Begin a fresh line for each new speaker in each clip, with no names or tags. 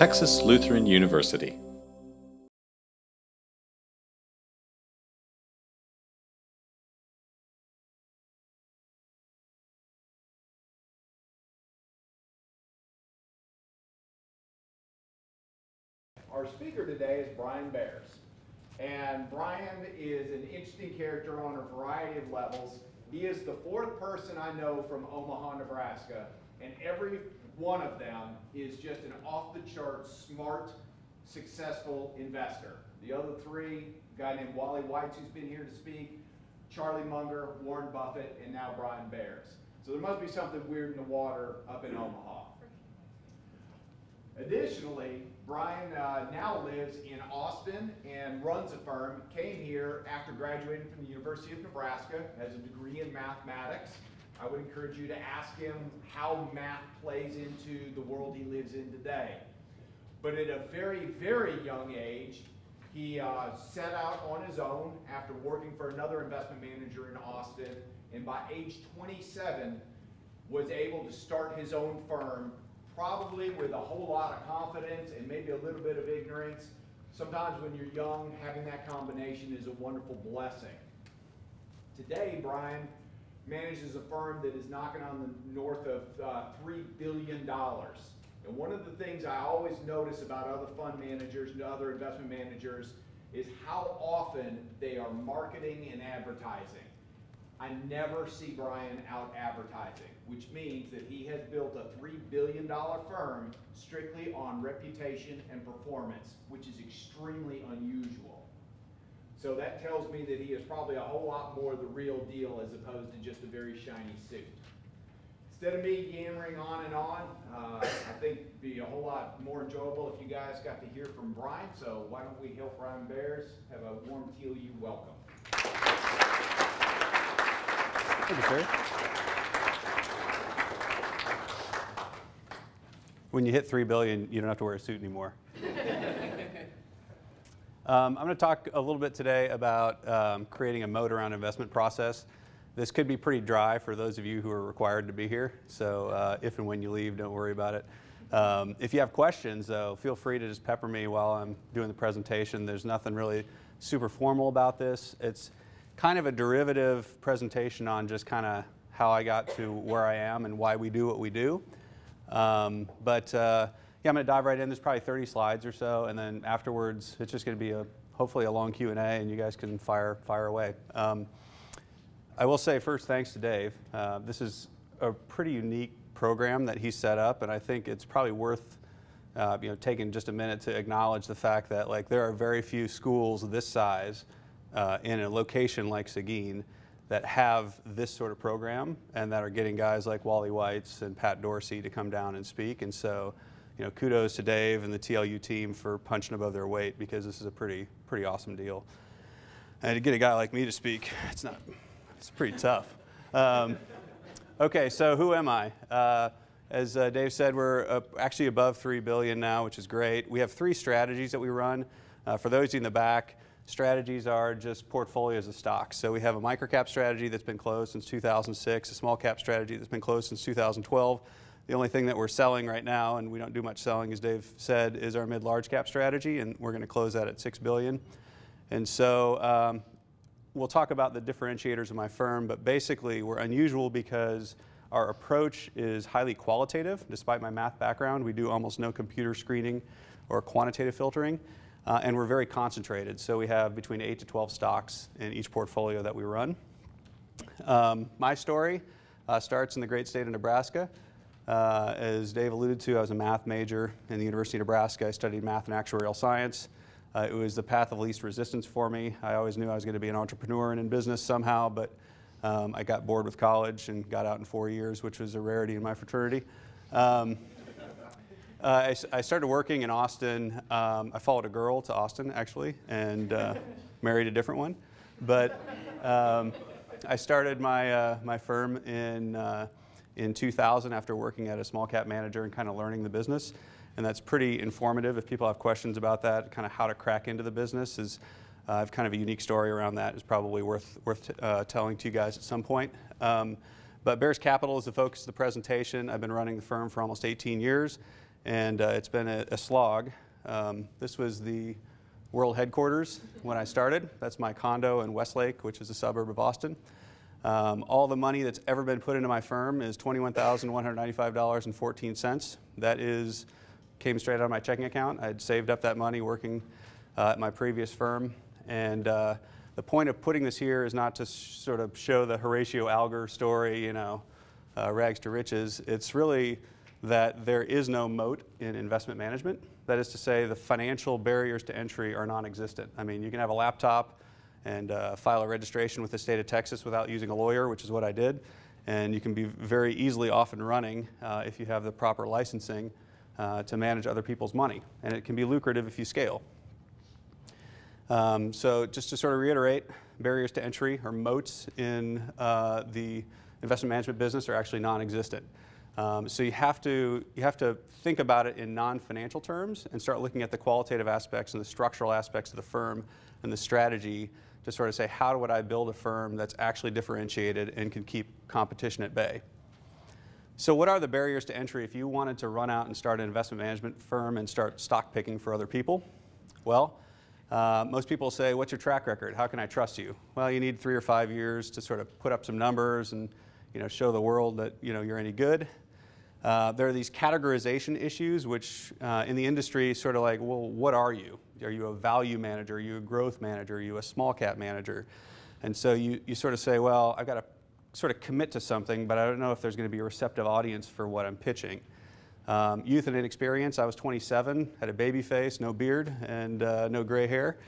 Texas Lutheran University.
Our speaker today is Brian Bares. And Brian is an interesting character on a variety of levels. He is the fourth person I know from Omaha, Nebraska, and every one of them is just an off the chart, smart, successful investor. The other three, a guy named Wally Weitz who's been here to speak, Charlie Munger, Warren Buffett, and now Brian Bares. So there must be something weird in the water up in Omaha. Additionally, Brian uh, now lives in Austin and runs a firm, came here after graduating from the University of Nebraska, has a degree in mathematics. I would encourage you to ask him how math plays into the world he lives in today. But at a very, very young age, he uh, set out on his own after working for another investment manager in Austin, and by age 27, was able to start his own firm probably with a whole lot of confidence and maybe a little bit of ignorance. Sometimes when you're young, having that combination is a wonderful blessing. Today, Brian manages a firm that is knocking on the north of uh, $3 billion. And one of the things I always notice about other fund managers and other investment managers is how often they are marketing and advertising. I never see Brian out advertising, which means that he has built a $3 billion firm strictly on reputation and performance, which is extremely unusual. So that tells me that he is probably a whole lot more the real deal as opposed to just a very shiny suit. Instead of me yammering on and on, uh, I think it'd be a whole lot more enjoyable if you guys got to hear from Brian. So why don't we help Brian Bares have a warm TLU welcome.
Thank you, sir. When you hit three billion, you don't have to wear a suit anymore. um, I'm going to talk a little bit today about um, creating a moat around investment process. This could be pretty dry for those of you who are required to be here. So uh, if and when you leave, don't worry about it. Um, if you have questions, though, feel free to just pepper me while I'm doing the presentation. There's nothing really super formal about this. It's kind of a derivative presentation on just kind of how I got to where I am and why we do what we do. Um, but uh, yeah, I'm going to dive right in. There's probably 30 slides or so, and then afterwards, it's just going to be a hopefully a long Q&A, and you guys can fire fire away. Um, I will say first, thanks to Dave. Uh, this is a pretty unique program that he set up, and I think it's probably worth uh, you know taking just a minute to acknowledge the fact that like there are very few schools this size uh, in a location like Seguin that have this sort of program and that are getting guys like Wally Weitz and Pat Dorsey to come down and speak. And so, you know, kudos to Dave and the TLU team for punching above their weight because this is a pretty, pretty awesome deal. And to get a guy like me to speak, it's not, it's pretty tough. Um, okay, so who am I? Uh, as uh, Dave said, we're uh, actually above 3 billion now, which is great. We have three strategies that we run. Uh, for those in the back, strategies are just portfolios of stocks. So we have a microcap strategy that's been closed since 2006, a small cap strategy that's been closed since 2012. The only thing that we're selling right now, and we don't do much selling, as Dave said, is our mid-large cap strategy, and we're going to close that at six billion. And so um, we'll talk about the differentiators of my firm, but basically we're unusual because our approach is highly qualitative. Despite my math background, we do almost no computer screening or quantitative filtering. Uh, and we're very concentrated. So we have between 8 to 12 stocks in each portfolio that we run. Um, my story uh, starts in the great state of Nebraska. Uh, as Dave alluded to, I was a math major in the University of Nebraska. I studied math and actuarial science. Uh, it was the path of least resistance for me. I always knew I was going to be an entrepreneur and in business somehow, but um, I got bored with college and got out in four years, which was a rarity in my fraternity. Um, uh, I, I, started working in Austin. Um, I followed a girl to Austin, actually, and uh, married a different one. But um, I started my, uh, my firm in, uh, in 2000 after working at a small cap manager and kind of learning the business. And that's pretty informative if people have questions about that, kind of how to crack into the business is uh, I have kind of a unique story around that is probably worth, worth uh, telling to you guys at some point. Um, but Bares Capital is the focus of the presentation. I've been running the firm for almost 18 years and uh, it's been a, a slog. Um, this was the world headquarters when I started. That's my condo in Westlake, which is a suburb of Austin. Um, all the money that's ever been put into my firm is $21,195.14. That is, came straight out of my checking account. I'd saved up that money working uh, at my previous firm. And uh, the point of putting this here is not to sort of show the Horatio Alger story, you know, uh, rags to riches. It's really that there is no moat in investment management. That is to say, the financial barriers to entry are non existent. I mean, you can have a laptop and uh, file a registration with the state of Texas without using a lawyer, which is what I did. And you can be very easily off and running uh, if you have the proper licensing uh, to manage other people's money. And it can be lucrative if you scale. Um, so, just to sort of reiterate, barriers to entry or moats in uh, the investment management business are actually non existent. Um, so you have to you have to think about it in non-financial terms and start looking at the qualitative aspects and the structural aspects of the firm and the strategy to sort of say how would I build a firm that's actually differentiated and can keep competition at bay. So what are the barriers to entry if you wanted to run out and start an investment management firm and start stock picking for other people? Well, uh, most people say, what's your track record? How can I trust you? Well, you need three or five years to sort of put up some numbers and you know, show the world that you know, you're any good. Uh, there are these categorization issues, which uh, in the industry, sort of like, well, what are you? Are you a value manager? Are you a growth manager? Are you a small cap manager? And so you, you sort of say, well, I've got to sort of commit to something, but I don't know if there's going to be a receptive audience for what I'm pitching. Um, youth and inexperience, I was 27, had a baby face, no beard, and uh, no gray hair.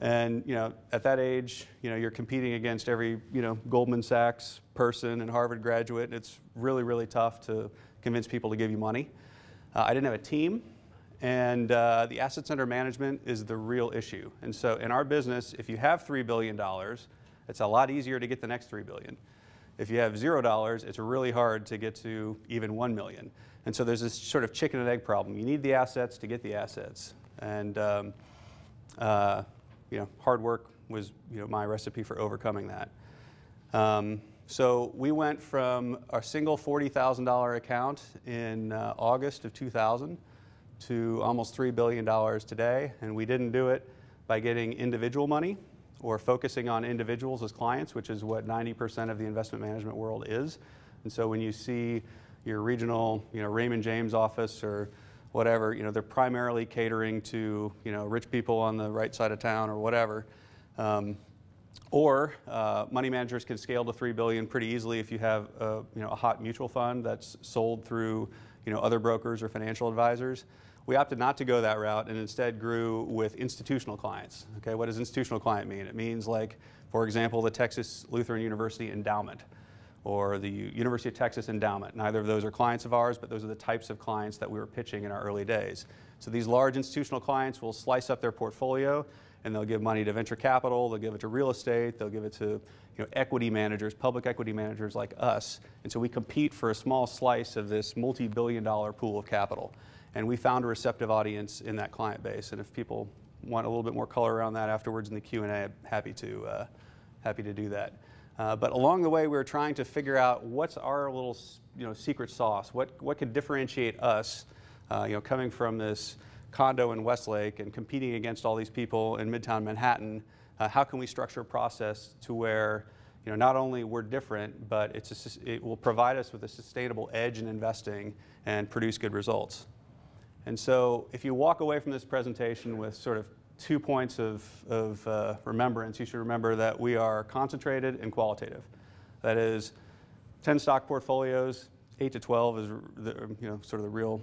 And you know, at that age, you know, you're competing against every you know Goldman Sachs person and Harvard graduate. And it's really, really tough to convince people to give you money. Uh, I didn't have a team, and uh, the assets under management is the real issue. And so, in our business, if you have $3 billion, it's a lot easier to get the next 3 billion. If you have $0, it's really hard to get to even 1 million. And so, there's this sort of chicken and egg problem. You need the assets to get the assets. And, um, uh, you know, hard work was you know, my recipe for overcoming that. Um, so we went from a single $40,000 account in uh, August of 2000 to almost $3 billion today, and we didn't do it by getting individual money or focusing on individuals as clients, which is what 90% of the investment management world is. And so when you see your regional, you know, Raymond James office or whatever, you know, they're primarily catering to, you know, rich people on the right side of town or whatever. Um, or uh, money managers can scale to three billion pretty easily if you have a, you know, a hot mutual fund that's sold through you know, other brokers or financial advisors. We opted not to go that route and instead grew with institutional clients. Okay, what does institutional client mean? It means like, for example, the Texas Lutheran University Endowment or the University of Texas Endowment. Neither of those are clients of ours, but those are the types of clients that we were pitching in our early days. So these large institutional clients will slice up their portfolio and they'll give money to venture capital, they'll give it to real estate, they'll give it to you know, equity managers, public equity managers like us. And so we compete for a small slice of this multi-billion dollar pool of capital. And we found a receptive audience in that client base. And if people want a little bit more color around that afterwards in the Q&A, I'm happy to, uh, happy to do that. Uh, but along the way, we were trying to figure out what's our little you know, secret sauce, what, what could differentiate us uh, you know, coming from this condo in Westlake and competing against all these people in Midtown Manhattan, uh, how can we structure a process to where you know, not only we're different, but it's a, it will provide us with a sustainable edge in investing and produce good results. And so if you walk away from this presentation with sort of two points of, of uh, remembrance, you should remember that we are concentrated and qualitative. That is, 10 stock portfolios, 8 to 12 is the, you know, sort of the real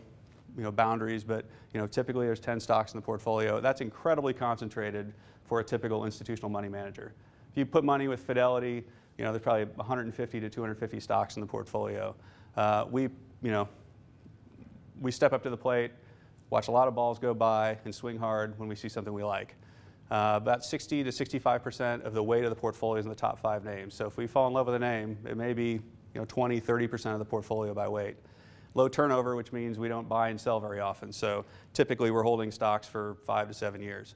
you know, boundaries, but you know, typically there's 10 stocks in the portfolio. That's incredibly concentrated for a typical institutional money manager. If you put money with Fidelity, you know, there's probably 150 to 250 stocks in the portfolio. Uh, we, you know, we step up to the plate, watch a lot of balls go by, and swing hard when we see something we like. Uh, about 60 to 65% of the weight of the portfolio is in the top five names. So if we fall in love with a name, it may be you know, 20, 30% of the portfolio by weight low turnover, which means we don't buy and sell very often. So typically we're holding stocks for five to seven years.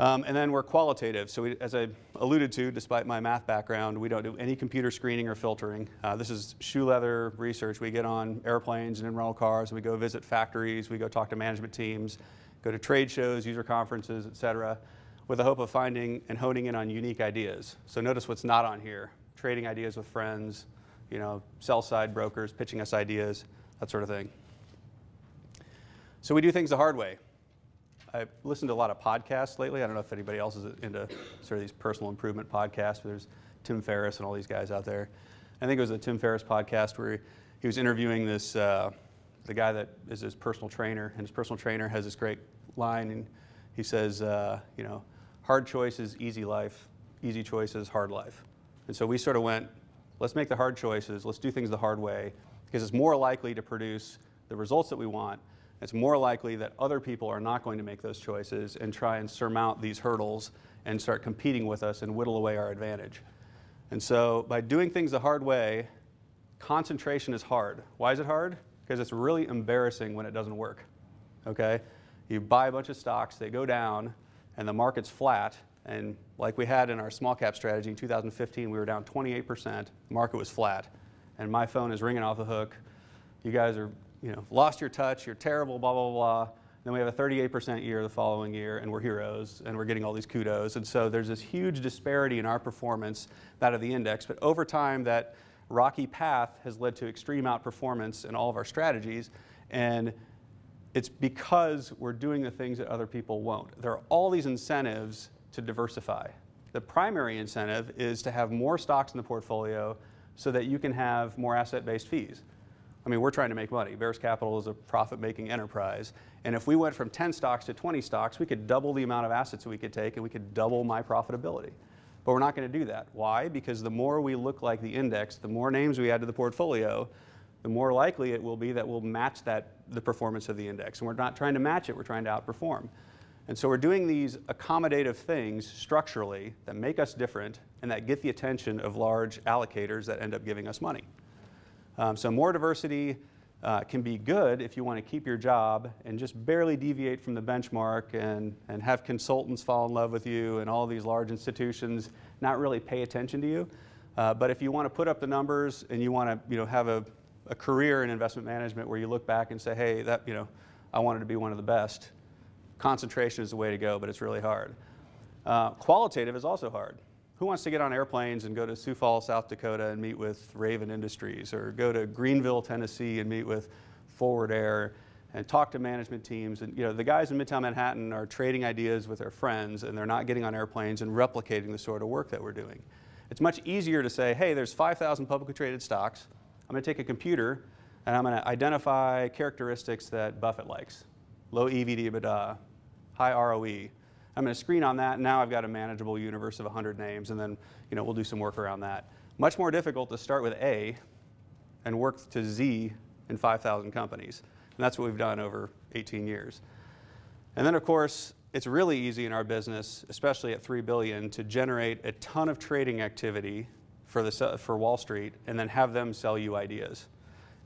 Um, and then we're qualitative. So we, as I alluded to, despite my math background, we don't do any computer screening or filtering. Uh, this is shoe leather research. We get on airplanes and in rental cars. We go visit factories. We go talk to management teams, go to trade shows, user conferences, et cetera, with the hope of finding and honing in on unique ideas. So notice what's not on here. Trading ideas with friends, you know, sell side brokers pitching us ideas, that sort of thing. So we do things the hard way. I've listened to a lot of podcasts lately. I don't know if anybody else is into sort of these personal improvement podcasts. There's Tim Ferriss and all these guys out there. I think it was a Tim Ferriss podcast where he was interviewing this uh, the guy that is his personal trainer, and his personal trainer has this great line, and he says, uh, you know, hard choices, easy life, easy choices, hard life. And so we sort of went, let's make the hard choices, let's do things the hard way, because it's more likely to produce the results that we want it's more likely that other people are not going to make those choices and try and surmount these hurdles and start competing with us and whittle away our advantage. And so by doing things the hard way, concentration is hard. Why is it hard? Because it's really embarrassing when it doesn't work. Okay? You buy a bunch of stocks, they go down, and the market's flat. And like we had in our small cap strategy in 2015, we were down 28%, the market was flat. And my phone is ringing off the hook. You guys are you know, lost your touch, you're terrible, blah, blah, blah. Then we have a 38% year the following year, and we're heroes, and we're getting all these kudos. And so there's this huge disparity in our performance, that of the index. But over time, that rocky path has led to extreme outperformance in all of our strategies. And it's because we're doing the things that other people won't. There are all these incentives to diversify. The primary incentive is to have more stocks in the portfolio so that you can have more asset based fees. I mean, we're trying to make money. Bares Capital is a profit making enterprise. And if we went from 10 stocks to 20 stocks, we could double the amount of assets we could take and we could double my profitability. But we're not going to do that. Why? Because the more we look like the index, the more names we add to the portfolio, the more likely it will be that we'll match that the performance of the index. And we're not trying to match it, we're trying to outperform. And so we're doing these accommodative things structurally that make us different and that get the attention of large allocators that end up giving us money. Um, so more diversity uh, can be good if you want to keep your job and just barely deviate from the benchmark and, and have consultants fall in love with you and all these large institutions not really pay attention to you. Uh, but if you want to put up the numbers and you want to you know, have a, a career in investment management where you look back and say, hey, that, you know, I wanted to be one of the best, concentration is the way to go, but it's really hard. Uh, qualitative is also hard. Who wants to get on airplanes and go to Sioux Falls, South Dakota and meet with Raven Industries or go to Greeneville, Tennessee and meet with Forward Air and talk to management teams? And you know, the guys in Midtown Manhattan are trading ideas with their friends and they're not getting on airplanes and replicating the sort of work that we're doing. It's much easier to say, hey, there's 5,000 publicly traded stocks. I'm going to take a computer and I'm going to identify characteristics that Buffett likes. Low EV to EBITDA, high ROE, I'm going to screen on that. Now I've got a manageable universe of 100 names, and then you know, we'll do some work around that. Much more difficult to start with A and work to Z in 5,000 companies. And that's what we've done over 18 years. And then, of course, it's really easy in our business, especially at 3 billion, to generate a ton of trading activity for, the, for Wall Street and then have them sell you ideas.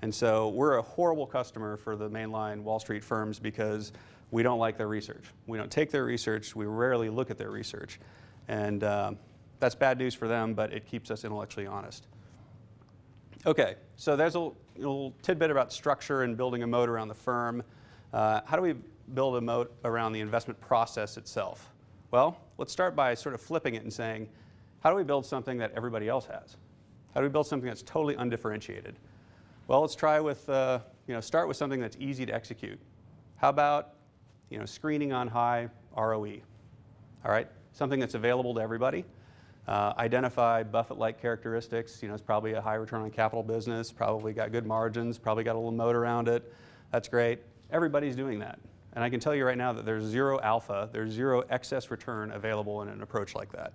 And so we're a horrible customer for the mainline Wall Street firms because we don't like their research. We don't take their research. We rarely look at their research. And uh, that's bad news for them, but it keeps us intellectually honest. Okay, so there's a little tidbit about structure and building a moat around the firm. Uh, how do we build a moat around the investment process itself? Well, let's start by sort of flipping it and saying, how do we build something that everybody else has? How do we build something that's totally undifferentiated? Well, let's try with, uh, you know, start with something that's easy to execute. How about you know, screening on high ROE. All right, something that's available to everybody. Uh, identify Buffett-like characteristics. You know, it's probably a high return on capital business, probably got good margins, probably got a little moat around it. That's great. Everybody's doing that. And I can tell you right now that there's zero alpha, there's zero excess return available in an approach like that.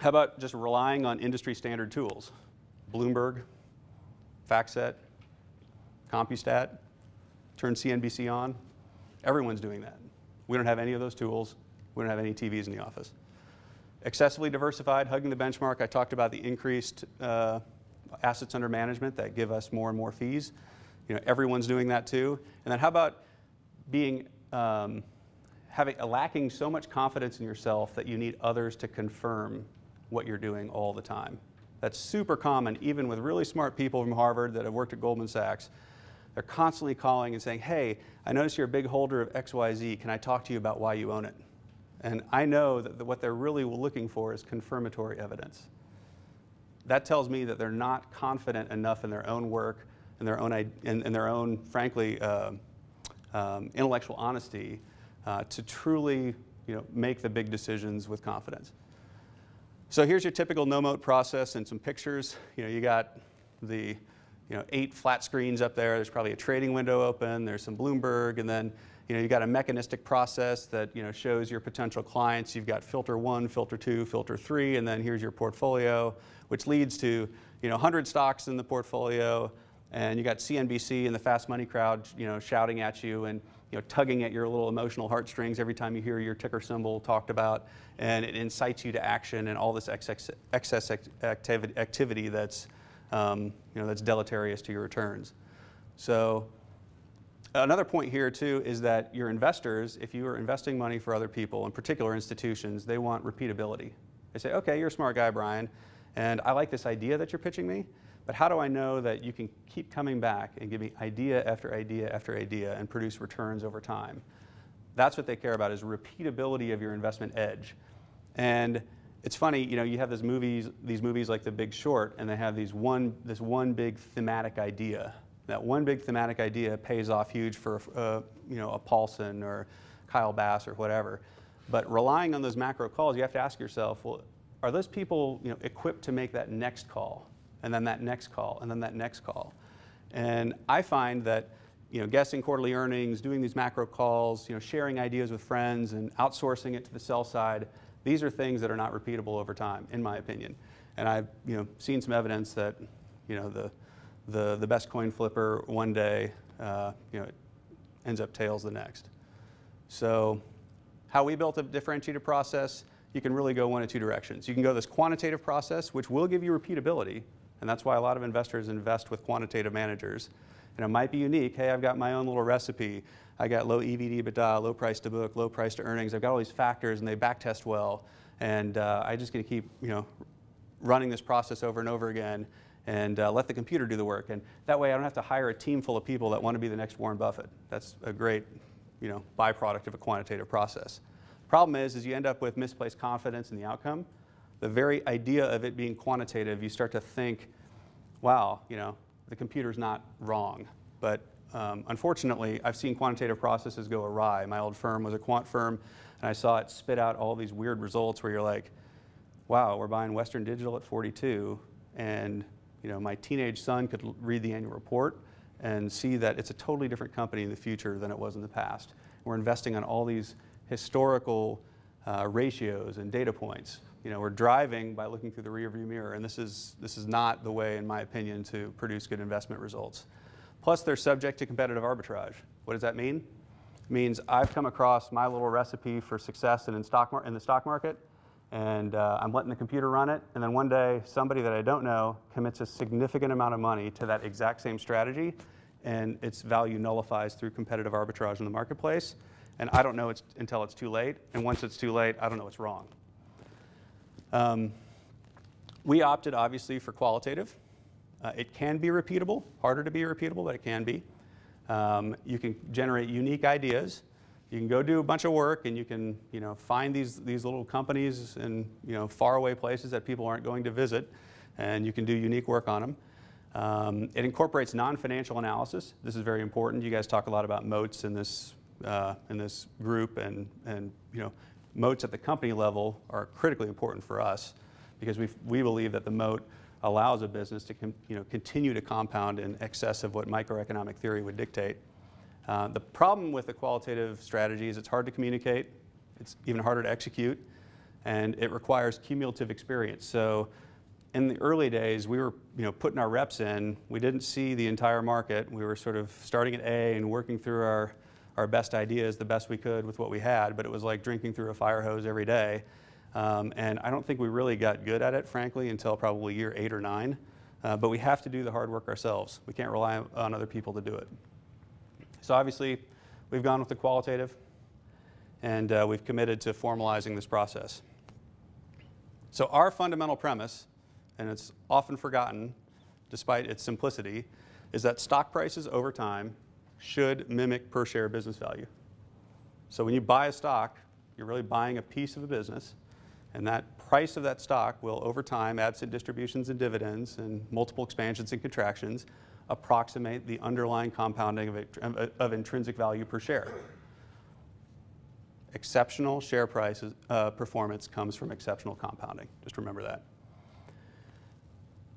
How about just relying on industry standard tools? Bloomberg, FactSet, Compustat, turn CNBC on, Everyone's doing that. We don't have any of those tools. We don't have any TVs in the office. Excessively diversified, hugging the benchmark. I talked about the increased uh, assets under management that give us more and more fees. You know, everyone's doing that too. And then how about being um, having lacking so much confidence in yourself that you need others to confirm what you're doing all the time. That's super common, even with really smart people from Harvard that have worked at Goldman Sachs. They're constantly calling and saying, Hey, I notice you're a big holder of XYZ. Can I talk to you about why you own it? And I know that what they're really looking for is confirmatory evidence. That tells me that they're not confident enough in their own work and their own, in, their own frankly, uh, um, intellectual honesty uh, to truly you know, make the big decisions with confidence. So here's your typical no-moat process and some pictures. You know, you got the you know, eight flat screens up there. There's probably a trading window open. There's some Bloomberg, and then you know, you've got a mechanistic process that you know, shows your potential clients. You've got filter one, filter two, filter three, and then here's your portfolio, which leads to you know, 100 stocks in the portfolio, and you got CNBC and the fast money crowd you know, shouting at you and you know, tugging at your little emotional heartstrings every time you hear your ticker symbol talked about, and it incites you to action and all this excess, excess activity, activity that's um, you know, that's deleterious to your returns. So another point here too is that your investors, if you are investing money for other people, in particular institutions, they want repeatability. They say, okay, you're a smart guy, Brian, and I like this idea that you're pitching me, but how do I know that you can keep coming back and give me idea after idea after idea and produce returns over time? That's what they care about is repeatability of your investment edge. And it's funny, you know, you have these movies, these movies like The Big Short, and they have these one, this one big thematic idea. That one big thematic idea pays off huge for, uh, you know, a Paulson or Kyle Bass or whatever. But relying on those macro calls, you have to ask yourself, well, are those people, you know, equipped to make that next call, and then that next call, and then that next call? And I find that, you know, guessing quarterly earnings, doing these macro calls, you know, sharing ideas with friends, and outsourcing it to the sell side these are things that are not repeatable over time, in my opinion. And I've you know, seen some evidence that you know, the, the, the best coin flipper one day uh, you know, ends up tails the next. So how we built a differentiated process, you can really go one of two directions. You can go this quantitative process, which will give you repeatability, and that's why a lot of investors invest with quantitative managers. And it might be unique. Hey, I've got my own little recipe. I got low EV to EBITDA, low price to book, low price to earnings. I've got all these factors and they backtest well. And uh, I just going to keep, you know, running this process over and over again and uh, let the computer do the work. And that way I don't have to hire a team full of people that want to be the next Warren Buffett. That's a great, you know, byproduct of a quantitative process. Problem is, is you end up with misplaced confidence in the outcome. The very idea of it being quantitative, you start to think, wow, you know, the computer's not wrong. But um, unfortunately, I've seen quantitative processes go awry. My old firm was a quant firm, and I saw it spit out all these weird results where you're like, wow, we're buying Western Digital at 42, and you know, my teenage son could read the annual report and see that it's a totally different company in the future than it was in the past. We're investing on all these historical uh, ratios and data points. You know, we're driving by looking through the rearview mirror, and this is, this is not the way, in my opinion, to produce good investment results. Plus, they're subject to competitive arbitrage. What does that mean? It means I've come across my little recipe for success in, in, stock in the stock market, and uh, I'm letting the computer run it, and then one day somebody that I don't know commits a significant amount of money to that exact same strategy, and its value nullifies through competitive arbitrage in the marketplace. And I don't know it's, until it's too late, and once it's too late, I don't know what's wrong. Um, we opted, obviously, for qualitative. Uh, it can be repeatable, harder to be repeatable, but it can be. Um, you can generate unique ideas. You can go do a bunch of work and you can you know, find these, these little companies in you know, faraway places that people aren't going to visit, and you can do unique work on them. Um, it incorporates non-financial analysis. This is very important. You guys talk a lot about moats in this, uh, in this group, and, and you know, moats at the company level are critically important for us because we, we believe that the moat allows a business to you know, continue to compound in excess of what microeconomic theory would dictate. Uh, the problem with the qualitative strategy is it's hard to communicate, it's even harder to execute, and it requires cumulative experience. So in the early days, we were you know, putting our reps in. We didn't see the entire market. We were sort of starting at A and working through our, our best ideas the best we could with what we had, but it was like drinking through a fire hose every day. Um, and I don't think we really got good at it, frankly, until probably year eight or nine. Uh, but we have to do the hard work ourselves. We can't rely on other people to do it. So obviously, we've gone with the qualitative. and uh, we've committed to formalizing this process. So, our fundamental premise, and it's often forgotten despite its simplicity, is that stock prices over time should mimic per share business value. So, when you buy a stock, you're really buying a piece of a business, and that price of that stock will, over time, absent distributions and dividends and multiple expansions and contractions, approximate the underlying compounding of, of intrinsic value per share. Exceptional share price uh, performance comes from exceptional compounding. Just remember that.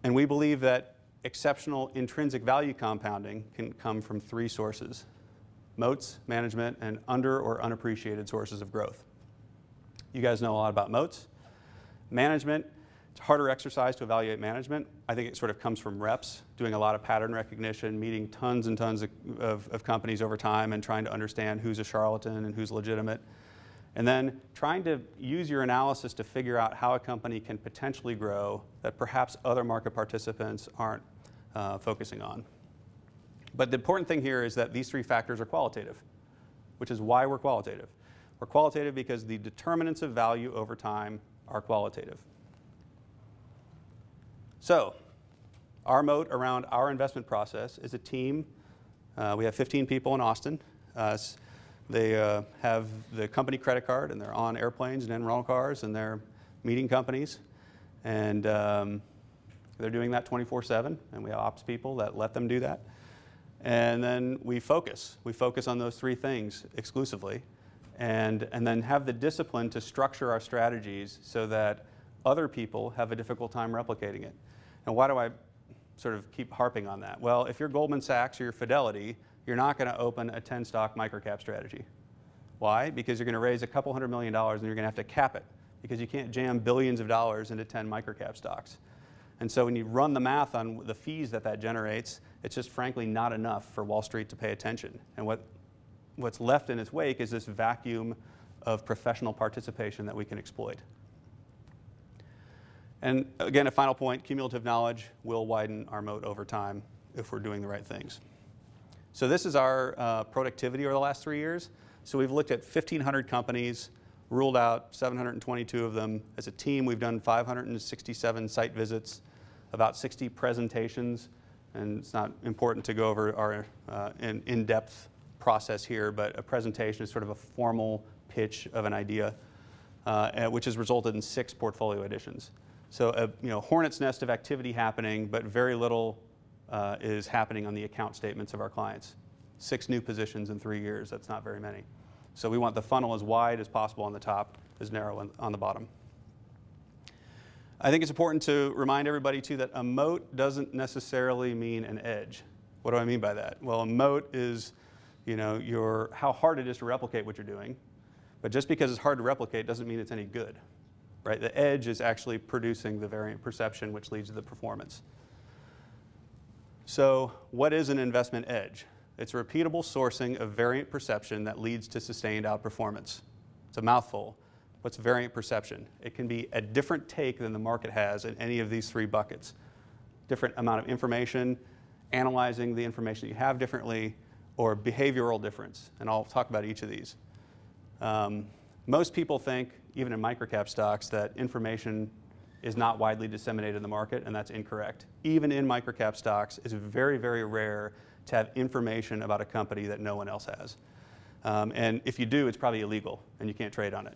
And we believe that exceptional intrinsic value compounding can come from three sources moats, management, and under or unappreciated sources of growth. You guys know a lot about moats. Management, it's a harder exercise to evaluate management. I think it sort of comes from reps, doing a lot of pattern recognition, meeting tons and tons of, of, of companies over time and trying to understand who's a charlatan and who's legitimate. And then trying to use your analysis to figure out how a company can potentially grow that perhaps other market participants aren't uh, focusing on. But the important thing here is that these three factors are qualitative, which is why we're qualitative. We're qualitative because the determinants of value over time are qualitative. So, our moat around our investment process is a team. Uh, we have 15 people in Austin. Uh, they uh, have the company credit card and they're on airplanes and in rental cars and they're meeting companies. And um, they're doing that 24 7. And we have ops people that let them do that. And then we focus. We focus on those three things exclusively. And, and then have the discipline to structure our strategies so that other people have a difficult time replicating it. And why do I sort of keep harping on that? Well, if you're Goldman Sachs or you're Fidelity, you're not going to open a 10 stock microcap strategy. Why? Because you're going to raise a couple hundred million dollars and you're going to have to cap it because you can't jam billions of dollars into 10 microcap stocks. And so when you run the math on the fees that that generates, it's just frankly not enough for Wall Street to pay attention. And what, what's left in its wake is this vacuum of professional participation that we can exploit. And again, a final point cumulative knowledge will widen our moat over time if we're doing the right things. So this is our uh, productivity over the last three years. So we've looked at 1,500 companies, ruled out 722 of them. As a team, we've done 567 site visits, about 60 presentations, and it's not important to go over our uh, in, in-depth process here, but a presentation is sort of a formal pitch of an idea, uh, which has resulted in six portfolio additions. So a you know, hornet's nest of activity happening, but very little uh, is happening on the account statements of our clients. Six new positions in three years, that's not very many. So we want the funnel as wide as possible on the top, as narrow on the bottom. I think it's important to remind everybody too that a moat doesn't necessarily mean an edge. What do I mean by that? Well, a moat is, you know, your, how hard it is to replicate what you're doing. But just because it's hard to replicate doesn't mean it's any good, right? The edge is actually producing the variant perception, which leads to the performance. So what is an investment edge? It's a repeatable sourcing of variant perception that leads to sustained outperformance. It's a mouthful. What's variant perception? It can be a different take than the market has in any of these three buckets. Different amount of information, analyzing the information you have differently, or behavioral difference. And I'll talk about each of these. Um, most people think, even in microcap stocks, that information is not widely disseminated in the market, and that's incorrect. Even in microcap stocks, it's very, very rare to have information about a company that no one else has. Um, and if you do, it's probably illegal, and you can't trade on it.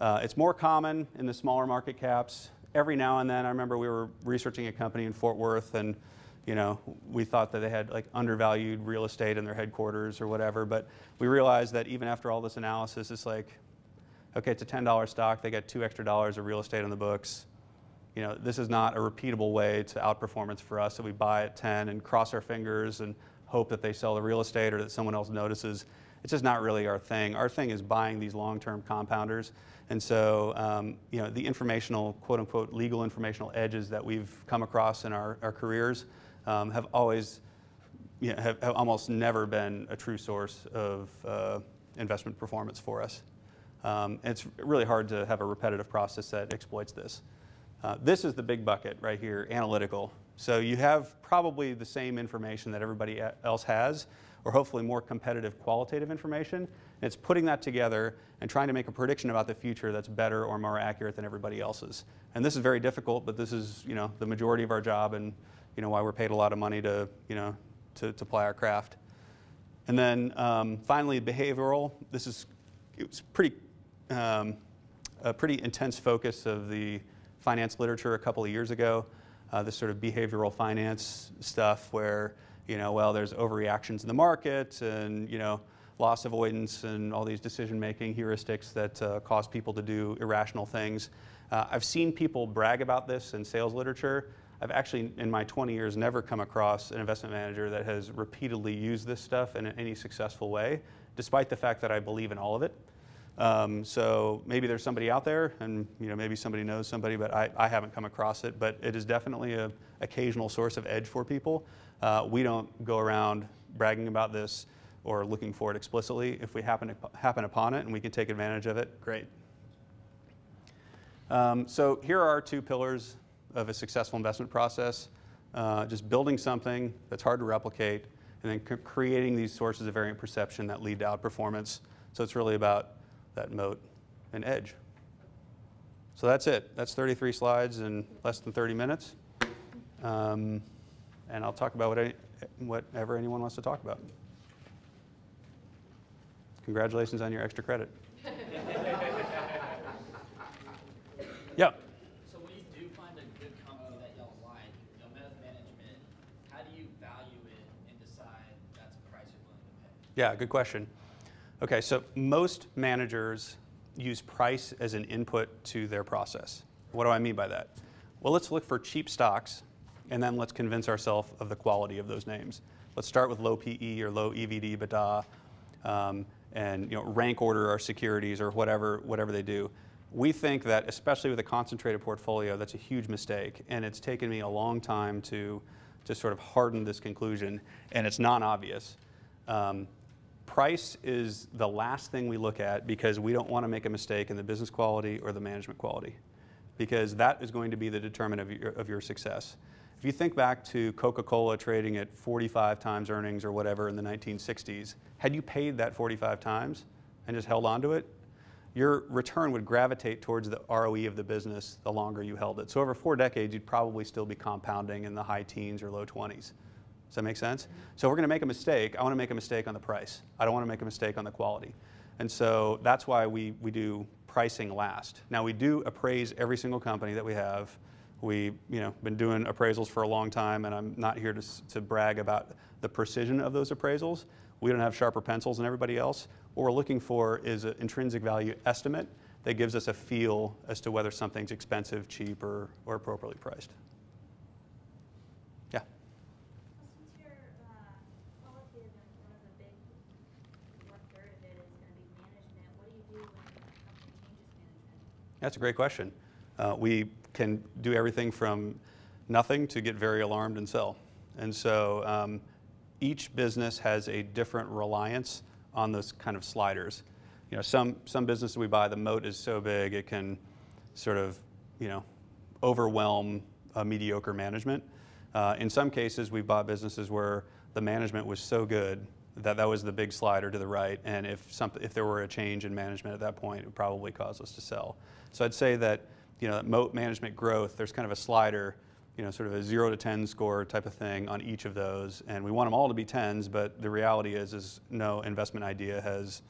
Uh, it's more common in the smaller market caps. Every now and then, I remember we were researching a company in Fort Worth, and you know, we thought that they had like undervalued real estate in their headquarters or whatever. But we realized that even after all this analysis, it's like okay, it's a $10 stock, they get two extra dollars of real estate on the books. You know, this is not a repeatable way to outperformance for us. So we buy at 10 and cross our fingers and hope that they sell the real estate or that someone else notices. It's just not really our thing. Our thing is buying these long-term compounders. And so, um, you know, the informational, quote unquote, legal informational edges that we've come across in our, our careers um, have always, you know, have, have, almost never been a true source of uh, investment performance for us. Um, it's really hard to have a repetitive process that exploits this. Uh, this is the big bucket right here, analytical. So you have probably the same information that everybody else has, or hopefully more competitive qualitative information. And it's putting that together and trying to make a prediction about the future that's better or more accurate than everybody else's. And this is very difficult, but this is you know the majority of our job and you know why we're paid a lot of money to you know to, to apply our craft. And then um, finally, behavioral. This is it's pretty um, a pretty intense focus of the finance literature a couple of years ago. Uh, this sort of behavioral finance stuff where you know well there's overreactions in the market and you know loss avoidance and all these decision-making heuristics that uh, cause people to do irrational things. Uh, I've seen people brag about this in sales literature. I've actually, in my 20 years, never come across an investment manager that has repeatedly used this stuff in any successful way, despite the fact that I believe in all of it. Um, so maybe there's somebody out there, and you know maybe somebody knows somebody, but I, I haven't come across it. But it is definitely an occasional source of edge for people. Uh, we don't go around bragging about this or looking for it explicitly. If we happen, to, happen upon it and we can take advantage of it, great. Um, so here are two pillars of a successful investment process. Uh, just building something that's hard to replicate and then creating these sources of variant perception that lead to outperformance. So it's really about that moat and edge. So that's it. That's 33 slides in less than 30 minutes. Um, and I'll talk about what any, whatever anyone wants to talk about. Congratulations on your extra credit. yeah.
So when you do find a good company that y'all like, you know, management, how do you value it and decide that's a price you're willing to pay?
Yeah, good question. Okay, so most managers use price as an input to their process. What do I mean by that? Well, let's look for cheap stocks and then let's convince ourselves of the quality of those names. Let's start with low PE or low EVD, EBITDA. Um, and you know, rank order our securities or whatever, whatever they do. We think that, especially with a concentrated portfolio, that's a huge mistake. And it's taken me a long time to, to sort of harden this conclusion, and it's non obvious. Um, price is the last thing we look at because we don't want to make a mistake in the business quality or the management quality, because that is going to be the determinant of your, of your success. If you think back to Coca Cola trading at 45 times earnings or whatever in the 1960s, had you paid that 45 times and just held on to it, your return would gravitate towards the ROE of the business the longer you held it. So over four decades, you'd probably still be compounding in the high teens or low 20s. Does that make sense? So if we're going to make a mistake, I want to make a mistake on the price. I don't want to make a mistake on the quality. And so that's why we, we do pricing last. Now we do appraise every single company that we have we, you know, been doing appraisals for a long time, and I'm not here to, to brag about the precision of those appraisals. We don't have sharper pencils than everybody else. What we're looking for is an intrinsic value estimate that gives us a feel as to whether something's expensive, cheap, or, or appropriately priced. Yeah.
Since you're uh, qualitative and one of the big one third of it is going to be management, what do you do when a company changes management?
That's a great question. Uh, we can do everything from nothing to get very alarmed and sell. And so um, each business has a different reliance on those kind of sliders. You know, some, some businesses we buy, the moat is so big it can sort of, you know, overwhelm a mediocre management. Uh, in some cases, we bought businesses where the management was so good that that was the big slider to the right, and if, some, if there were a change in management at that point, it would probably cause us to sell. So I'd say that you know, moat management growth, there's kind of a slider, you know, sort of a zero to 10 score type of thing on each of those. And we want them all to be 10s, but the reality is, is no investment idea has,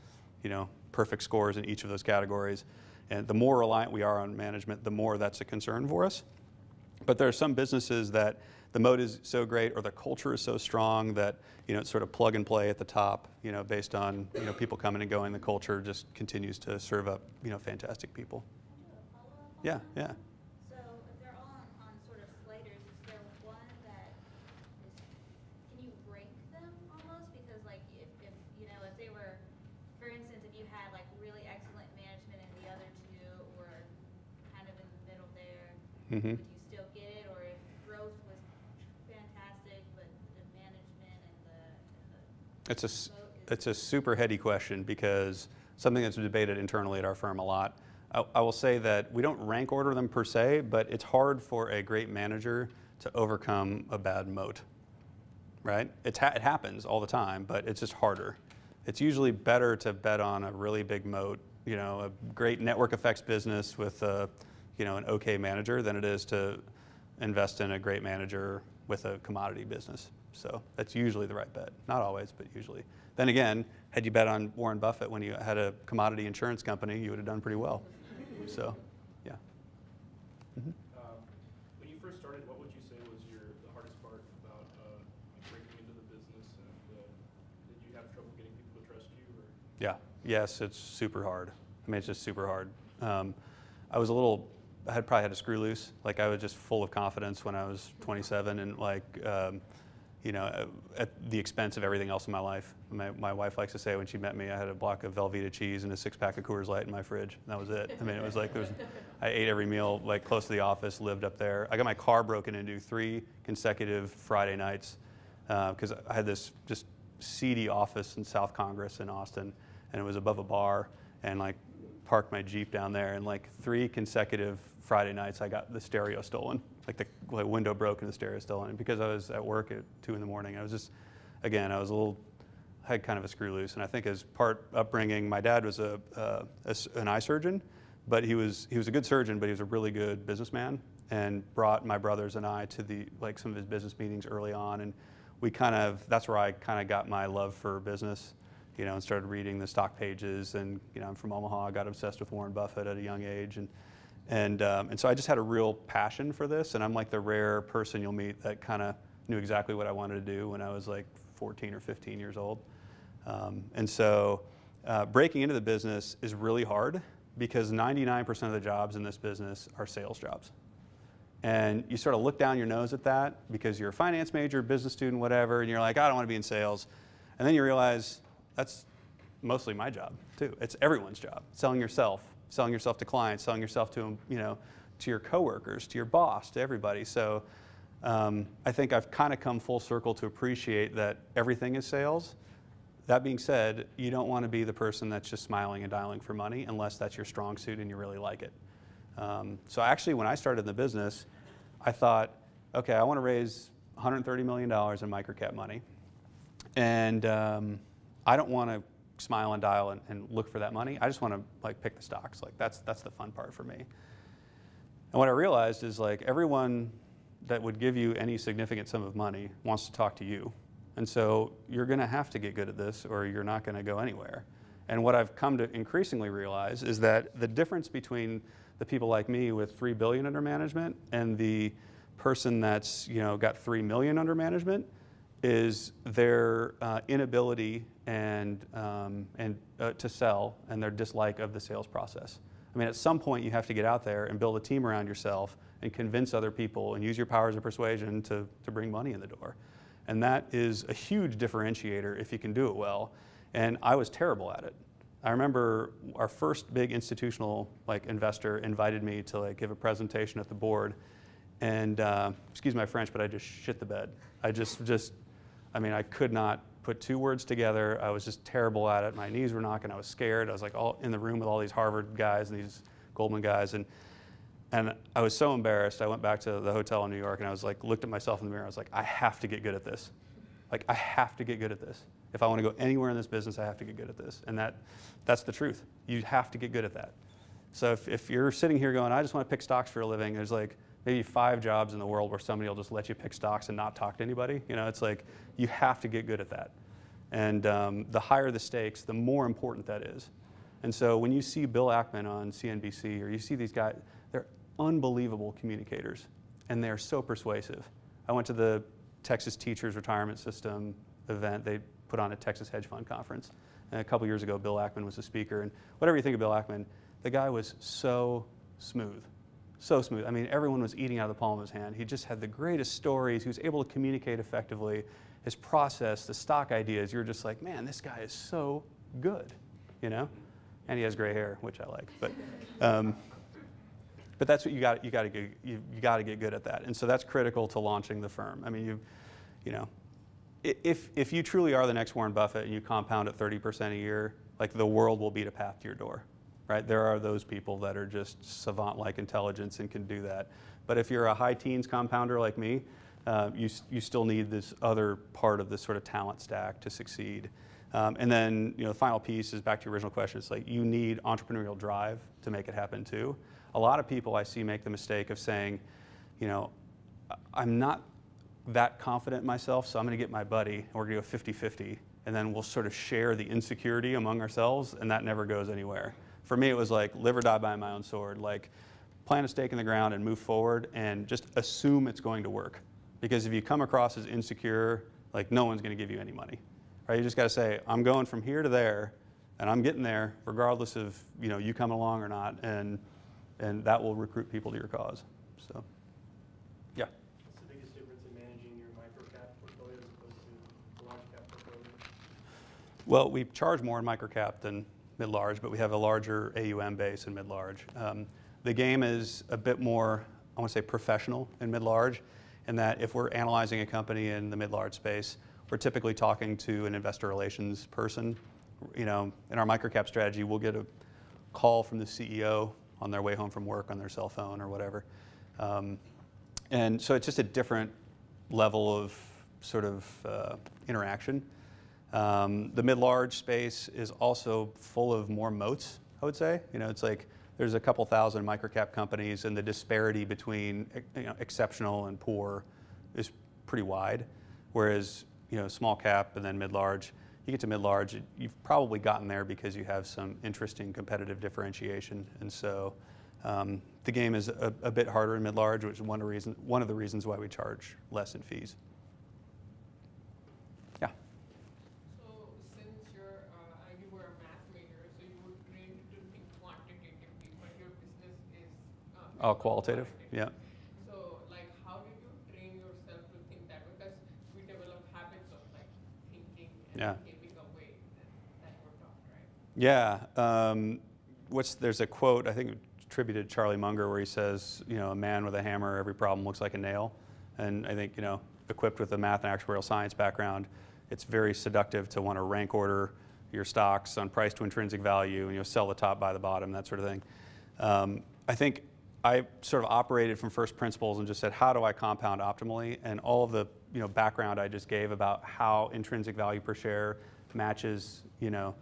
you know, perfect scores in each of those categories. And the more reliant we are on management, the more that's a concern for us. But there are some businesses that the moat is so great or the culture is so strong that you know it's sort of plug and play at the top you know based on you know people coming and going the culture just continues to serve up you know fantastic people yeah, yeah.
So if they're all on, on sort of sliders, is there one that is, can you rank them almost? Because like if, if, you know, if they were, for instance, if you had like really excellent management and the other two were kind of in the middle there,
Mhm.
would you still get it? Or if growth was fantastic, but the management and the, and the
It's a, it's a super heady question because something that's debated internally at our firm a lot. I, I will say that we don't rank order them per se, but it's hard for a great manager to overcome a bad moat. right? It's ha- it happens all the time, but it's just harder. It's usually better to bet on a really big moat, you know, a great network effects business with a, you know, an okay manager than it is to invest in a great manager with a commodity business. So that's usually the right bet. Not always, but usually. Then again, had you bet on Warren Buffett when you had a commodity insurance company, you would have done pretty well. So, yeah.
Um, When you first started, what would you say was your, the hardest part about uh, breaking into the business? And uh, did you have trouble getting people to trust you? Or?
Yeah. Yes, it's super hard. I mean, it's just super hard. Um, I was a little. I had probably had a screw loose. Like I was just full of confidence when I was 27, and like, um, you know, at the expense of everything else in my life. My, my wife likes to say when she met me, I had a block of Velveeta cheese and a six pack of Coors Light in my fridge. That was it. I mean, it was like there was, I ate every meal like close to the office, lived up there. I got my car broken into three consecutive Friday nights uh, because I had this just seedy office in South Congress in Austin, and it was above a bar, and like parked my Jeep down there, and like three consecutive Friday nights, I got the stereo stolen. Like the like window broke and the stereo stolen. And because I was at work at two in the morning, I was just, again, I was a little, had kind of a screw loose. And I think as part upbringing, my dad was a, uh, a an eye surgeon, but he was he was a good surgeon, but he was a really good businessman, and brought my brothers and I to the like some of his business meetings early on, and we kind of that's where I kind of got my love for business you know, and started reading the stock pages. And you know, I'm from Omaha. I got obsessed with Warren Buffett at a young age, and and um, and so I just had a real passion for this. And I'm like the rare person you'll meet that kind of knew exactly what I wanted to do when I was like 14 or 15 years old. Um, and so uh, breaking into the business is really hard because 99% of the jobs in this business are sales jobs. And you sort of look down your nose at that because you're a finance major, business student, whatever, and you're like, I don't want to be in sales. And then you realize that's mostly my job too. It's everyone's job. Selling yourself, selling yourself to clients, selling yourself to you know to your coworkers, to your boss, to everybody. So um, I think I've kind of come full circle to appreciate that everything is sales. That being said, you don't want to be the person that's just smiling and dialing for money unless that's your strong suit and you really like it. Um, so actually, when I started the business, I thought, okay, I want to raise 130 million dollars in microcap money, and um, I don't want to smile and dial and, and, look for that money. I just want to like pick the stocks. Like that's that's the fun part for me. And what I realized is like everyone that would give you any significant sum of money wants to talk to you. And so you're going to have to get good at this or you're not going to go anywhere. And what I've come to increasingly realize is that the difference between the people like me with 3 billion under management and the person that's, you know, got 3 million under management is their uh, inability and, um, and uh, to sell and their dislike of the sales process. I mean, at some point you have to get out there and build a team around yourself and convince other people and use your powers of persuasion to, to bring money in the door. And that is a huge differentiator if you can do it well. And I was terrible at it. I remember our first big institutional like investor invited me to like give a presentation at the board, and uh, excuse my French, but I just shit the bed. I just just, I mean, I could not put two words together. I was just terrible at it. My knees were knocking. I was scared. I was like all in the room with all these Harvard guys and these Goldman guys, and and I was so embarrassed. I went back to the hotel in New York and I was like, looked at myself in the mirror. I was like, I have to get good at this. Like, I have to get good at this. If I want to go anywhere in this business, I have to get good at this. And that, that's the truth. You have to get good at that. So if, if you're sitting here going, I just want to pick stocks for a living, there's like maybe five jobs in the world where somebody will just let you pick stocks and not talk to anybody. You know, it's like you have to get good at that. And um, the higher the stakes, the more important that is. And so when you see Bill Ackman on CNBC or you see these guys, they're unbelievable communicators and they're so persuasive. I went to the Texas Teachers Retirement System event. They put on a Texas hedge fund conference. And a couple years ago, Bill Ackman was a speaker. And whatever you think of Bill Ackman, the guy was so smooth. So smooth. I mean, everyone was eating out of the palm of his hand. He just had the greatest stories. He was able to communicate effectively. His process, the stock ideas, you're just like, man, this guy is so good, you know? And he has gray hair, which I like. But, um, but that's what you got. You got to get. You, you got to get good at that. And so that's critical to launching the firm. I mean, you, you know, if if you truly are the next Warren Buffett and you compound at 30% a year, like the world will beat a path to your door, right? There are those people that are just savant-like intelligence and can do that. But if you're a high teens compounder like me, uh, you, you still need this other part of this sort of talent stack to succeed. Um, and then, you know, the final piece is back to your original question. It's like you need entrepreneurial drive to make it happen too. A lot of people I see make the mistake of saying, you know, "I- I'm not that confident myself, so I'm going to get my buddy, and we're going to go 50 50, and then we'll sort of share the insecurity among ourselves, and that never goes anywhere. For me, it was like live or die by my own sword. Like, plant a stake in the ground and move forward, and just assume it's going to work. Because if you come across as insecure, like, no one's going to give you any money. Right? You just got to say, I'm going from here to there, and I'm getting there, regardless of you know you coming along or not, and and that will recruit people to your cause. So, yeah.
What's the biggest difference in managing your micro cap portfolio as opposed to the large cap portfolio?
Well, we charge more in microcap than mid-large, but we have a larger AUM base in mid-large. Um, the game is a bit more, I want to say, professional in mid-large, in that if we're analyzing a company in the mid-large space, we're typically talking to an investor relations person. You know, in our microcap strategy, we'll get a call from the CEO on their way home from work on their cell phone or whatever. Um, and so it's just a different level of sort of uh, interaction. Um, the mid-large space is also full of more moats, I would say. You know, it's like there's a couple thousand microcap companies, and the disparity between you know, exceptional and poor is pretty wide. Whereas, you know, small cap and then mid-large, you get to mid-large, you've probably gotten there because you have some interesting competitive differentiation, and so um, the game is a, a bit harder in mid-large, which is one of, reason, one of the reasons why we charge less in fees. Yeah.
So since you're, uh, you were a math major, so you were trained to think quantitatively, but your business is.
All qualitative, yeah.
So like, how did you train yourself to think that? Because we develop habits of like thinking
Yeah.
and behaving a way that, that we're taught, right?
Yeah. Um, what's there's a quote I think attributed to Charlie Munger where he says, you know, a man with a hammer, every problem looks like a nail, and I think you know, equipped with a math and actuarial science background, it's very seductive to want to rank order your stocks on price to intrinsic value, and you know, sell the top buy the bottom, that sort of thing. Um, I think I sort of operated from first principles and just said, how do I compound optimally? And all of the you know background I just gave about how intrinsic value per share matches, you know,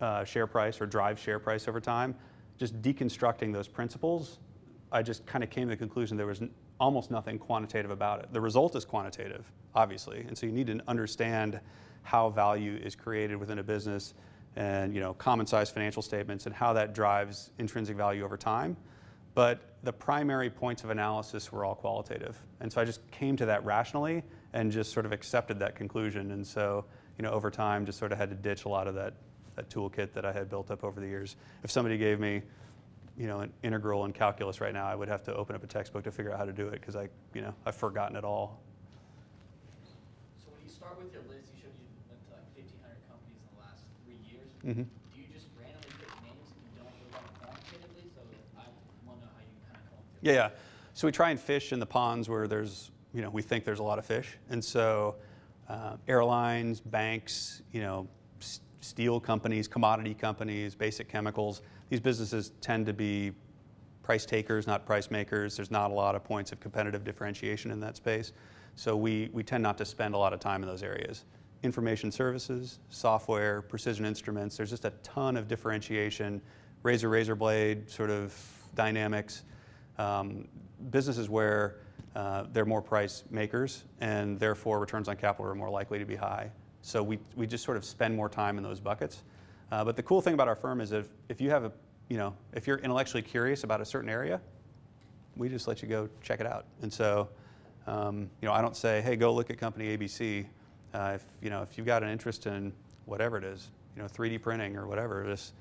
uh, share price or drive share price over time, just deconstructing those principles, I just kind of came to the conclusion there was almost nothing quantitative about it. The result is quantitative, obviously, and so you need to understand how value is created within a business and you know common size financial statements and how that drives intrinsic value over time. But the primary points of analysis were all qualitative. And so I just came to that rationally and just sort of accepted that conclusion. And so, you know, over time just sort of had to ditch a lot of that, that toolkit that I had built up over the years. If somebody gave me, you know, an integral in calculus right now, I would have to open up a textbook to figure out how to do it because I, you know, I've forgotten it all.
So when you start with your list, you showed you went to like fifteen hundred companies in the last three years.
Mhm.
Do you just randomly pick names and you don't look at them quantitatively? So I want to know how you kind of come up with.
Yeah, yeah. So we try and fish in the ponds where there's, you know, we think there's a lot of fish. And so uh, airlines, banks, you know, steel companies, commodity companies, basic chemicals, these businesses tend to be price takers, not price makers. There's not a lot of points of competitive differentiation in that space. So we, we tend not to spend a lot of time in those areas. Information services, software, precision instruments, there's just a ton of differentiation, razor, razor blade sort of dynamics. Um, businesses where uh, they're more price makers and therefore returns on capital are more likely to be high. So we, we just sort of spend more time in those buckets. Uh, but the cool thing about our firm is if, if you have a, you know, if you're intellectually curious about a certain area, we just let you go check it out. And so, um, you know, I don't say, hey, go look at company ABC. Uh, if, you know, if you've got an interest in whatever it is, you know, 3D printing or whatever, just,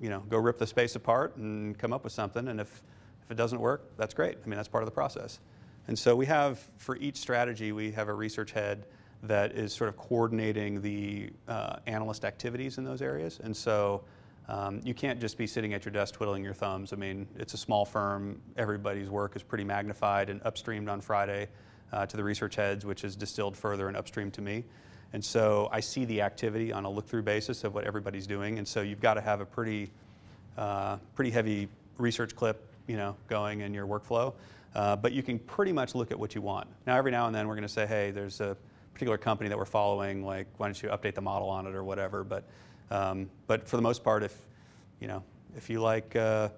you know, go rip the space apart and come up with something. And if, if it doesn't work, that's great. I mean, that's part of the process. And so we have, for each strategy, we have a research head that is sort of coordinating the uh, analyst activities in those areas. And so um, you can't just be sitting at your desk twiddling your thumbs. I mean, it's a small firm. Everybody's work is pretty magnified and upstreamed on Friday uh, to the research heads, which is distilled further and upstream to me. And so I see the activity on a look-through basis of what everybody's doing. And so you've got to have a pretty, uh, pretty heavy research clip, you know, going in your workflow. Uh, but you can pretty much look at what you want. Now, every now and then we're going to say, hey, there's a particular company that we're following, like, why don't you update the model on it or whatever. But, um, but for the most part, if, you know, if you like, uh,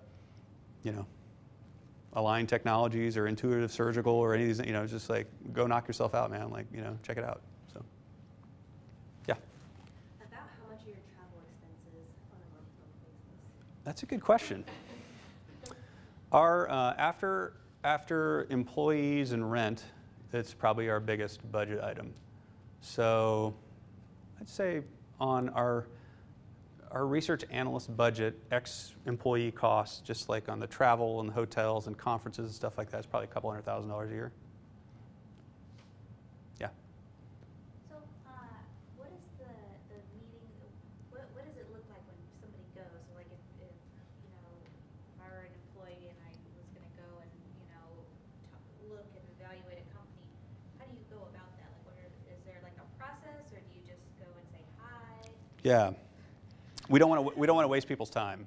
you know, Align Technologies or Intuitive Surgical or any of these, you know, just like go knock yourself out, man. Like, you know, check it out. So, yeah.
About how much are your travel expenses on a month-to-month basis?
That's a good question. Our uh, after after employees and rent, it's probably our biggest budget item. So, I'd say on our our research analyst budget, ex employee costs, just like on the travel and the hotels and conferences and stuff like that, is probably a couple hundred thousand dollars a year. Yeah.
So, uh, what is the, the meeting, what, what does it look like when somebody goes? So like if, if, you know, if I were an employee and I was gonna go and, you know, ta- look and evaluate a company, how do you go about that? Like what are, is there like a process or do you just go and say hi?
Yeah. We don't want to we don't want to waste people's time.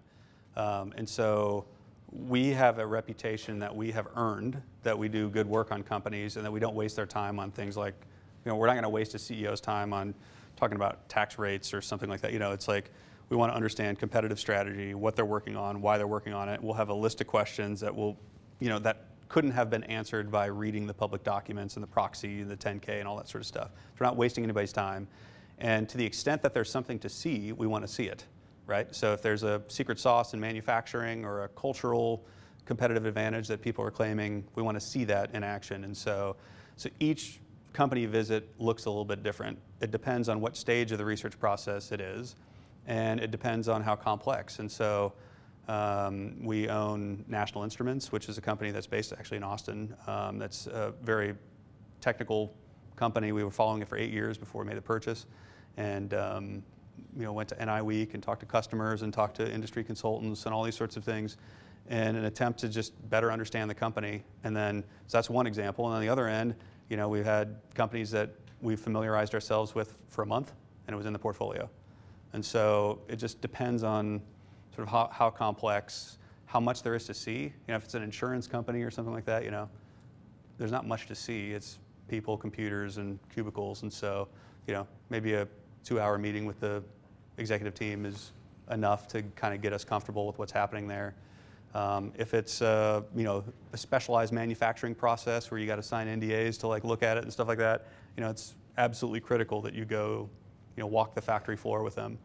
Um, and so we have a reputation that we have earned that we do good work on companies and that we don't waste their time on things like you know we're not going to waste a CEO's time on talking about tax rates or something like that. You know, it's like we want to understand competitive strategy, what they're working on, why they're working on it. We'll have a list of questions that will, you know, that couldn't have been answered by reading the public documents and the proxy and the 10K and all that sort of stuff. So we're not wasting anybody's time. And to the extent that there's something to see, we want to see it, right? So if there's a secret sauce in manufacturing or a cultural competitive advantage that people are claiming, we want to see that in action. And so, so each company visit looks a little bit different. It depends on what stage of the research process it is, and it depends on how complex. And so um, we own National Instruments, which is a company that's based actually in Austin. Um, that's a very technical company. We were following it for eight years before we made the purchase, and um, you know went to NI Week and talked to customers and talked to industry consultants and all these sorts of things, in an attempt to just better understand the company. And then so that's one example. And on the other end, you know, we've had companies that we've familiarized ourselves with for a month, and it was in the portfolio. And so it just depends on sort of how, how complex, how much there is to see. You know, if it's an insurance company or something like that, you know, there's not much to see. It's people, computers, and cubicles. And so, you know, maybe a two-hour meeting with the executive team is enough to kind of get us comfortable with what's happening there. Um, if it's uh, you know a specialized manufacturing process where you got to sign NDAs to like look at it and stuff like that, you know, it's absolutely critical that you go, you know, walk the factory floor with them.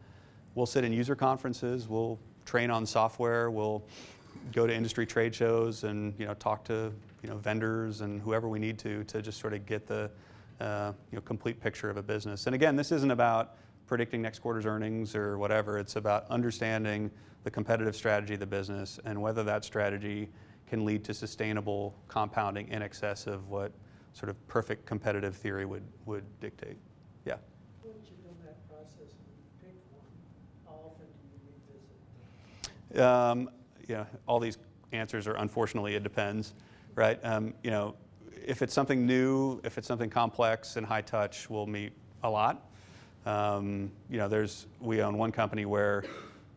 We'll sit in user conferences. We'll train on software. We'll go to industry trade shows and you know talk to you know vendors and whoever we need to to just sort of get the uh, you know complete picture of a business. And again, this isn't about predicting next quarter's earnings or whatever. It's about understanding the competitive strategy of the business and whether that strategy can lead to sustainable compounding in excess of what sort of perfect competitive theory would would dictate. Yeah.
Once you've done that process and you pick one, how often do you revisit?
Um, know, all these answers are unfortunately it depends, right? Um, you know, if it's something new, if it's something complex and high touch, we'll meet a lot. Um, you know, there's we own one company where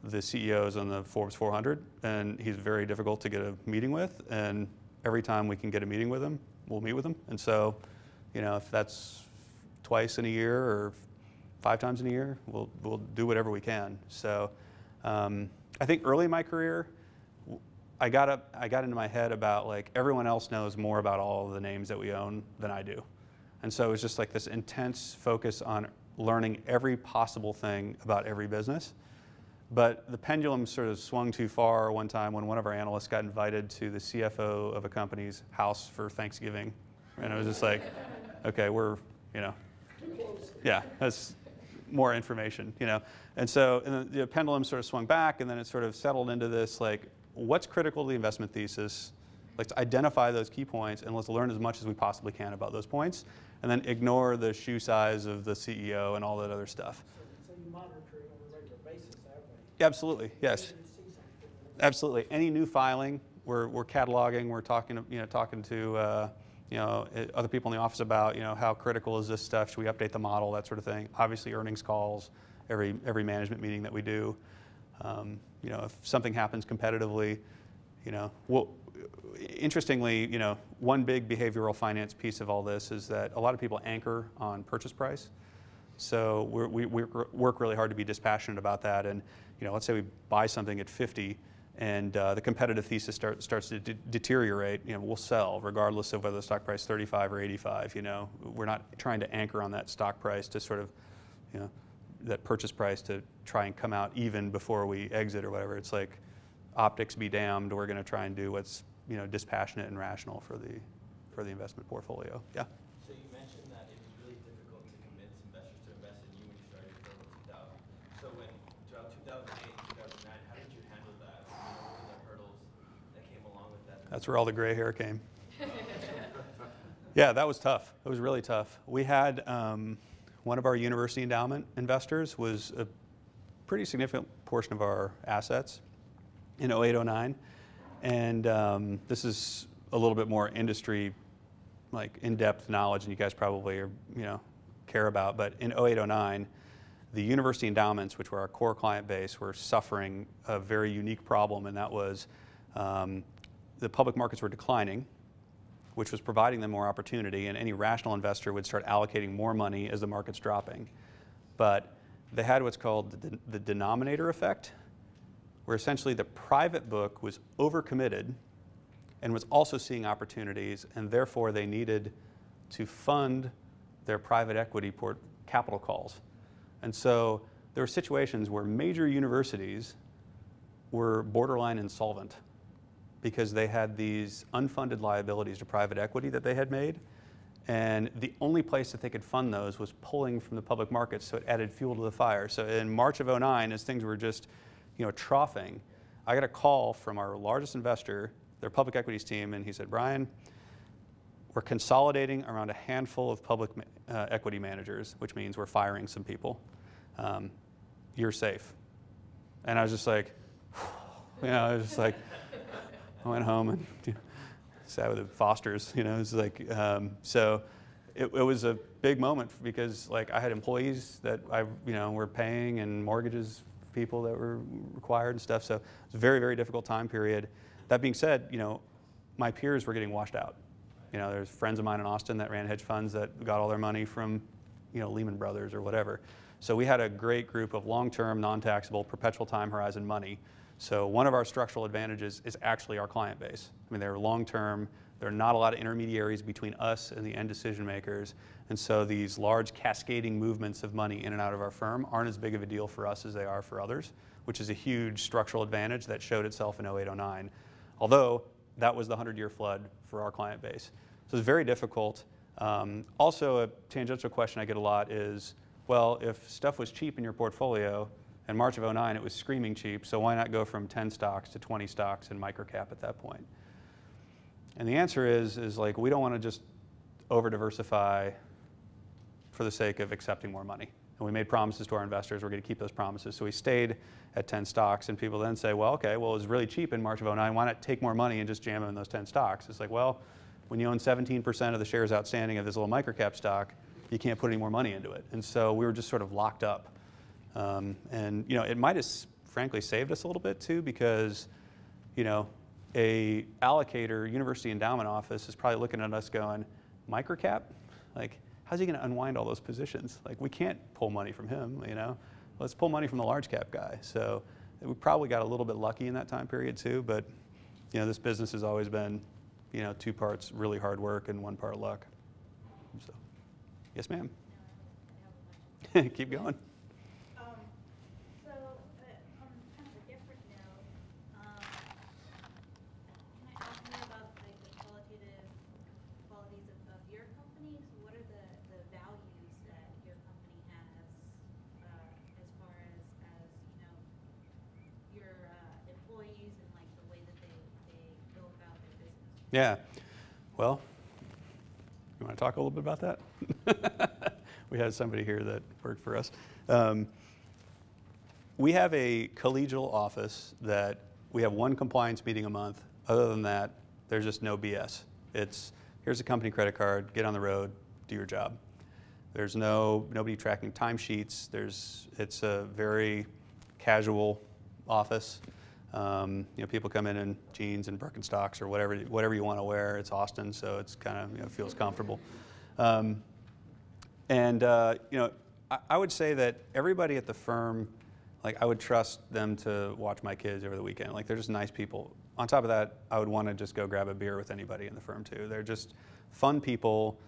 the CEO is on the Forbes 400, and he's very difficult to get a meeting with. And every time we can get a meeting with him, we'll meet with him. And so, you know, if that's twice in a year or five times in a year, we'll we'll do whatever we can. So, um, I think early in my career, I got up, I got into my head about like everyone else knows more about all the names that we own than I do, and so it was just like this intense focus on learning every possible thing about every business. But the pendulum sort of swung too far one time when one of our analysts got invited to the CFO of a company's house for Thanksgiving, and it was just like, okay, we're you know, yeah, that's more information, you know. And so and then the pendulum sort of swung back, and then it sort of settled into this like, what's critical to the investment thesis? Let's identify those key points, and let's learn as much as we possibly can about those points, and then ignore the shoe size of the CEO and all that other stuff.
So, so you monitor it on a regular basis way.
Absolutely, yes.
You see something.
Absolutely. Any new filing, we're, we're cataloging, we're talking, to- you know, talking to, uh, you know, uh, other people in the office about, you know, how critical is this stuff? Should we update the model? That sort of thing. Obviously, earnings calls, every, every management meeting that we do. Um, you know, if something happens competitively, you know, we'll, interestingly, you know, one big behavioral finance piece of all this is that a lot of people anchor on purchase price. So we we work really hard to be dispassionate about that. And you know, let's say we buy something at 50, and uh, the competitive thesis start, starts to de- deteriorate. You know, we'll sell regardless of whether the stock price is 35 or 85. You know, we're not trying to anchor on that stock price to sort of, you know, that purchase price to try and come out even before we exit or whatever. It's like optics be damned. We're going to try and do what's you know dispassionate and rational for the for the investment portfolio. Yeah.
So you mentioned that it was really difficult to convince investors to invest in you when you started in 2000. So when throughout 2008 and 2009, how did you handle that? What were the hurdles that came along with that?
That's where all the gray hair came. yeah, that was tough. It was really tough. We had um, one of our university endowment investors was a pretty significant portion of our assets in 0809. And um, this is a little bit more industry, like in-depth knowledge, and you guys probably are, you know, care about. But in 0809, the university endowments, which were our core client base, were suffering a very unique problem, and that was um, the public markets were declining, which was providing them more opportunity, and any rational investor would start allocating more money as the market's dropping. But they had what's called the, the denominator effect, where essentially the private book was overcommitted and was also seeing opportunities, and therefore they needed to fund their private equity port capital calls. And so there were situations where major universities were borderline insolvent because they had these unfunded liabilities to private equity that they had made. And the only place that they could fund those was pulling from the public markets, so it added fuel to the fire. So in March of 09, as things were just you know, troughing, I got a call from our largest investor, their public equities team, and he said, Brian, we're consolidating around a handful of public uh, equity managers, which means we're firing some people. Um, you're safe. And I was just like, you know, I was just like, I went home and sat with the Fosters, you know, it's like, um, so it, it, was a big moment because like I had employees that I, you know, were paying and mortgages people that were required and stuff. So it's a very, very difficult time period. That being said, you know, my peers were getting washed out. You know, there's friends of mine in Austin that ran hedge funds that got all their money from, you know, Lehman Brothers or whatever. So we had a great group of long-term, non-taxable, perpetual time horizon money. So one of our structural advantages is actually our client base. I mean, they're long-term. There are not a lot of intermediaries between us and the end decision makers. And so these large cascading movements of money in and out of our firm aren't as big of a deal for us as they are for others, which is a huge structural advantage that showed itself in 0809. Although that was the 100 year flood for our client base. So it's very difficult. Um, also, a tangential question I get a lot is well, if stuff was cheap in your portfolio, in March of 09 it was screaming cheap, so why not go from 10 stocks to 20 stocks in microcap at that point? And the answer is, is like we don't want to just over diversify for the sake of accepting more money. And we made promises to our investors, we're going to keep those promises. So we stayed at 10 stocks, and people then say, well, okay, well, it was really cheap in March of 09. Why not take more money and just jam them in those 10 stocks? It's like, well, when you own 17% of the shares outstanding of this little microcap stock, you can't put any more money into it. And so we were just sort of locked up. Um, and, you know, it might have frankly saved us a little bit too, because, you know, a allocator, university endowment office is probably looking at us going, microcap? Like, how's he going to unwind all those positions? Like, we can't pull money from him, you know? Let's pull money from the large cap guy. So we probably got a little bit lucky in that time period too, but, you know, this business has always been, you know, two parts really hard work and one part luck. So, yes, ma'am. Keep going. Yeah. Well, you want to talk a little bit about that? we had somebody here that worked for us. Um, we have a collegial office that we have one compliance meeting a month. Other than that, there's just no BS. It's here's a company credit card, get on the road, do your job. There's no nobody tracking timesheets. There's it's a very casual office. Um, you know, people come in in jeans and Birkenstocks or whatever, whatever you want to wear. It's Austin, so it's kind of you know, feels comfortable. Um, and uh, you know, I, I would say that everybody at the firm, like I would trust them to watch my kids over the weekend. Like they're just nice people. On top of that, I would want to just go grab a beer with anybody in the firm too. They're just fun people.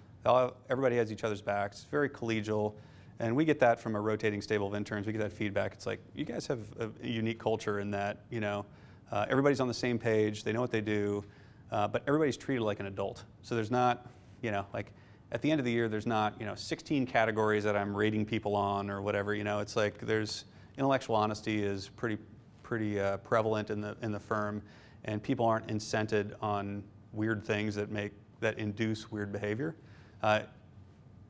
Everybody has each other's backs. Very collegial. And we get that from a rotating stable of interns. We get that feedback. It's like you guys have a, unique culture in that you know uh, everybody's on the same page. They know what they do, uh, but everybody's treated like an adult. So there's not you know like at the end of the year there's not you know 16 categories that I'm rating people on or whatever. You know it's like there's intellectual honesty is pretty pretty uh, prevalent in the in the firm, and people aren't incented on weird things that make that induce weird behavior.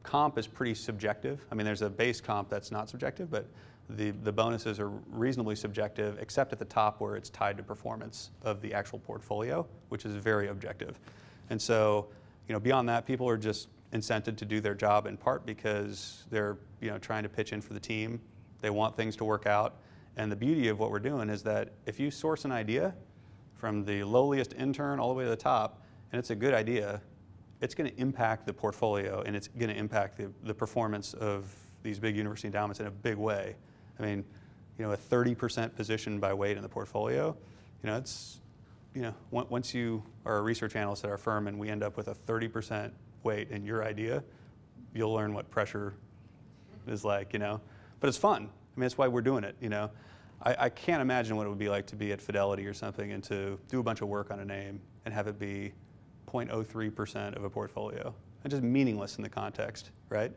Comp is pretty subjective. I mean, there's a base comp that's not subjective, but the, the bonuses are reasonably subjective, except at the top where it's tied to performance of the actual portfolio, which is very objective. And so, you know, beyond that, people are just incented to do their job in part because they're, you know, trying to pitch in for the team. They want things to work out. And the beauty of what we're doing is that if you source an idea from the lowliest intern all the way to the top, and it's a good idea, it's going to impact the portfolio and it's going to impact the, the performance of these big university endowments in a big way. I mean, you know, a 30% position by weight in the portfolio, you know, it's, you know, once you are a research analyst at our firm and we end up with a 30% weight in your idea, you'll learn what pressure is like, you know. But it's fun. I mean, that's why we're doing it, you know. I, I can't imagine what it would be like to be at Fidelity or something and to do a bunch of work on a name and have it be 0.03% of a portfolio. And just meaningless in the context, right?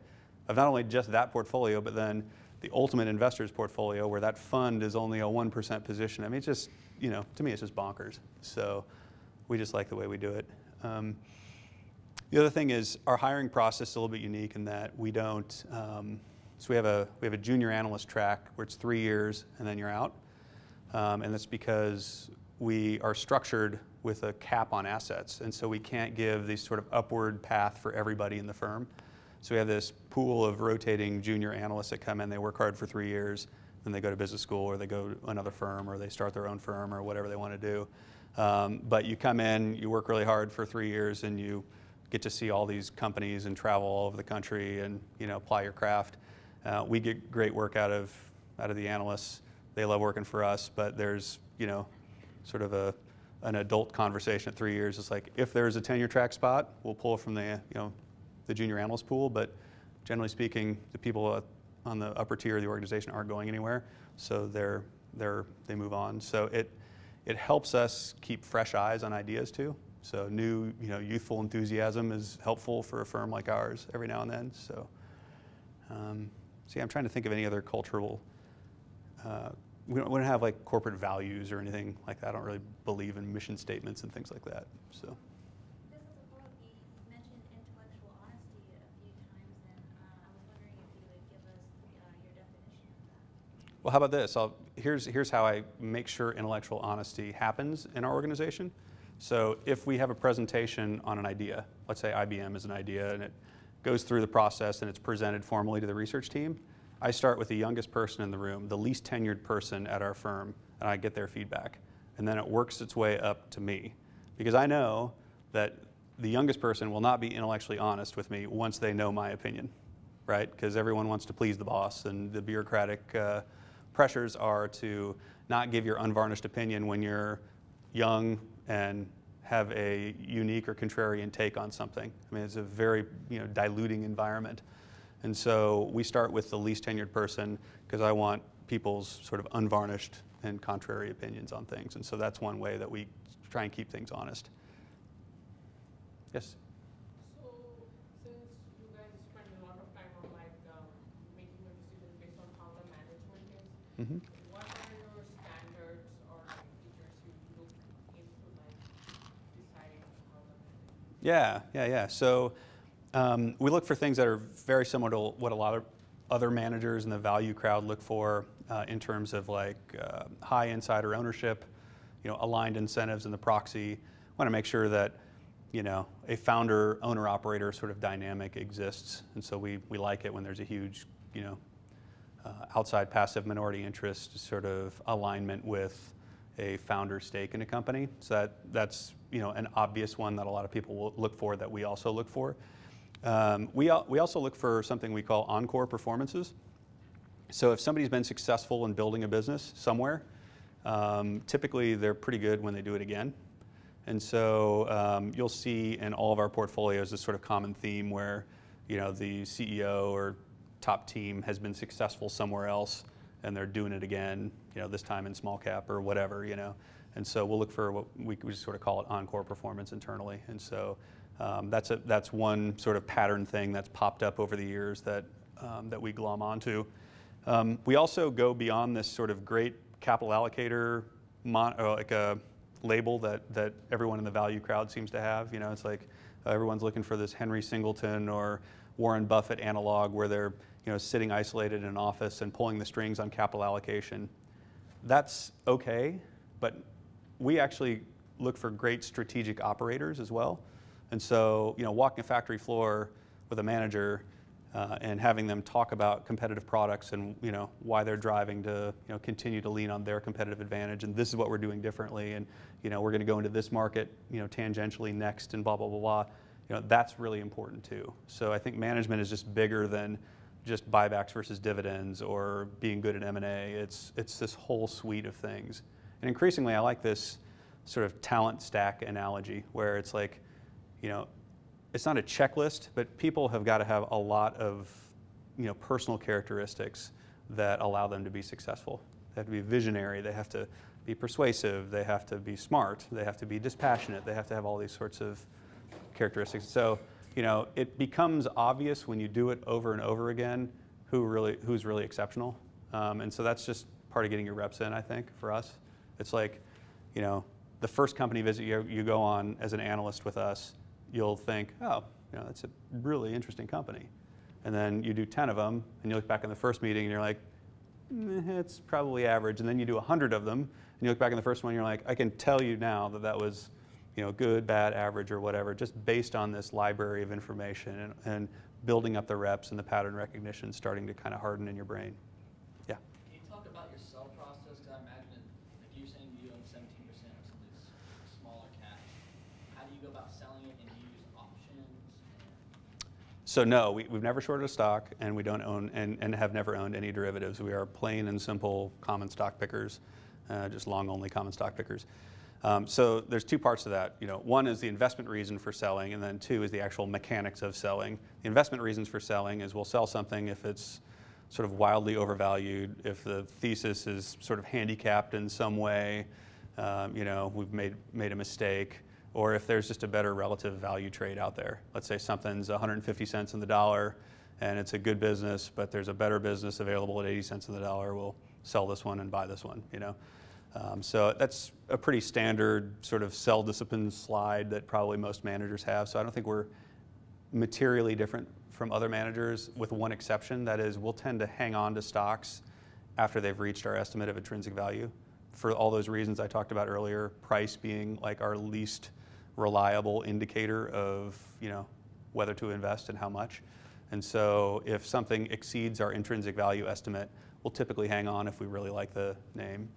Of not only just that portfolio, but then the ultimate investor's portfolio where that fund is only a 1% position. I mean, it's just, you know, to me, it's just bonkers. So we just like the way we do it. Um, the other thing is our hiring process is a little bit unique in that we don't, um, so we have, a, we have a junior analyst track where it's three years and then you're out. Um, and that's because we are structured with a cap on assets. And so we can't give these sort of upward path for everybody in the firm. So we have this pool of rotating junior analysts that come in, they work hard for three years, then they go to business school or they go to another firm or they start their own firm or whatever they want to do. Um, but you come in, you work really hard for three years and you get to see all these companies and travel all over the country and you know apply your craft. Uh, we get great work out of out of the analysts. They love working for us, but there's you know sort of a an adult conversation at three years. It's like if there's a tenure track spot, we'll pull from the you know the junior analyst pool. But generally speaking, the people on the upper tier of the organization aren't going anywhere, so they're they're they move on. So it it helps us keep fresh eyes on ideas too. So new you know youthful enthusiasm is helpful for a firm like ours every now and then. So um, see, I'm trying to think of any other cultural. Uh, we don't, we don't have like corporate values or anything like that. I don't really believe in mission statements and things like that. So.
This is a quote, you mentioned intellectual honesty a few times, and uh, I was wondering if you would give us uh, your definition of that.
Well, how about this? I'll, here's, here's how I make sure intellectual honesty happens in our organization. So if we have a presentation on an idea, let's say IBM is an idea, and it goes through the process and it's presented formally to the research team, I start with the youngest person in the room, the least tenured person at our firm, and I get their feedback. And then it works its way up to me. Because I know that the youngest person will not be intellectually honest with me once they know my opinion, right? Because everyone wants to please the boss, and the bureaucratic uh, pressures are to not give your unvarnished opinion when you're young and have a unique or contrarian take on something. I mean, it's a very you know, diluting environment. And so we start with the least tenured person because I want people's sort of unvarnished and contrary opinions on things. And so that's one way that we try and keep things honest. Yes?
So, since you guys spend a lot of time on like um, making a decision based on how the management is,
Mm-hmm.
what are your standards or features you look into like deciding how the management?
Yeah, yeah, yeah. So um, we look for things that are very similar to what a lot of other managers in the value crowd look for uh, in terms of like uh, high insider ownership, you know, aligned incentives in the proxy. Want to make sure that you know a founder owner operator sort of dynamic exists, and so we we like it when there's a huge you know uh, outside passive minority interest sort of alignment with a founder stake in a company. So that, that's you know, an obvious one that a lot of people will look for that we also look for. Um, we, we also look for something we call encore performances. So if somebody's been successful in building a business somewhere, um, typically they're pretty good when they do it again. And so um, you'll see in all of our portfolios this sort of common theme where you know the CEO or top team has been successful somewhere else and they're doing it again, you know, this time in small cap or whatever, you know. And so we'll look for what we, we sort of call it encore performance internally. And so um, that's a, that's one sort of pattern thing that's popped up over the years that um, that we glom onto. Um, we also go beyond this sort of great capital allocator, or like a label that, that everyone in the value crowd seems to have. You know, it's like uh, everyone's looking for this Henry Singleton or Warren Buffett analog where they're you know, sitting isolated in an office and pulling the strings on capital allocation. That's okay, but we actually look for great strategic operators as well. And so, you know, walking a factory floor with a manager uh, and having them talk about competitive products and you know why they're driving to you know continue to lean on their competitive advantage and this is what we're doing differently and you know we're going to go into this market you know tangentially next and blah blah blah blah. You know that's really important too. So i think management is just bigger than just buybacks versus dividends or being good at m&a it's it's this whole suite of things. And increasingly i like this sort of talent stack analogy where it's like you know it's not a checklist, but people have got to have a lot of you know, personal characteristics that allow them to be successful. They have to be visionary, they have to be persuasive, they have to be smart, they have to be dispassionate, they have to have all these sorts of characteristics. So, you know, it becomes obvious when you do it over and over again who really, who's really exceptional. Um, and so that's just part of getting your reps in, I think, for us. It's like, you know, the first company visit you, you go on as an analyst with us, you'll think, oh, you know, that's a really interesting company. And then you do 10 of them, and you look back in the first meeting, and you're like, eh, it's probably average. And then you do 100 of them, and you look back in the first one, and you're like, I can tell you now that that was you know, good, bad, average, or whatever, just based on this library of information and, and building up the reps and the pattern recognition starting to kind of harden in your brain. Yeah.
Can you talk about your sell process? Because I imagine, like you saying you own 17% of some of these smaller caps. How do you go about selling it and do you use options?
So no, we, we've never shorted a stock, and we don't own and, and have never owned any derivatives. We are plain and simple common stock pickers, uh, just long only common stock pickers. Um, so there's two parts to that. You know, one is the investment reason for selling, and then two is the actual mechanics of selling. The investment reasons for selling is we'll sell something if it's sort of wildly overvalued, if the thesis is sort of handicapped in some way, um, you know, we've made made a mistake, or if there's just a better relative value trade out there. Let's say something's 150 cents in the dollar, and it's a good business, but there's a better business available at 80 cents in the dollar. We'll sell this one and buy this one. You know. Um, so that's a pretty standard sort of sell discipline slide that probably most managers have. So I don't think we're materially different from other managers, with one exception. That is, we'll tend to hang on to stocks after they've reached our estimate of intrinsic value. For all those reasons I talked about earlier, price being like our least reliable indicator of you know whether to invest and how much. And so if something exceeds our intrinsic value estimate, we'll typically hang on if we really like the name.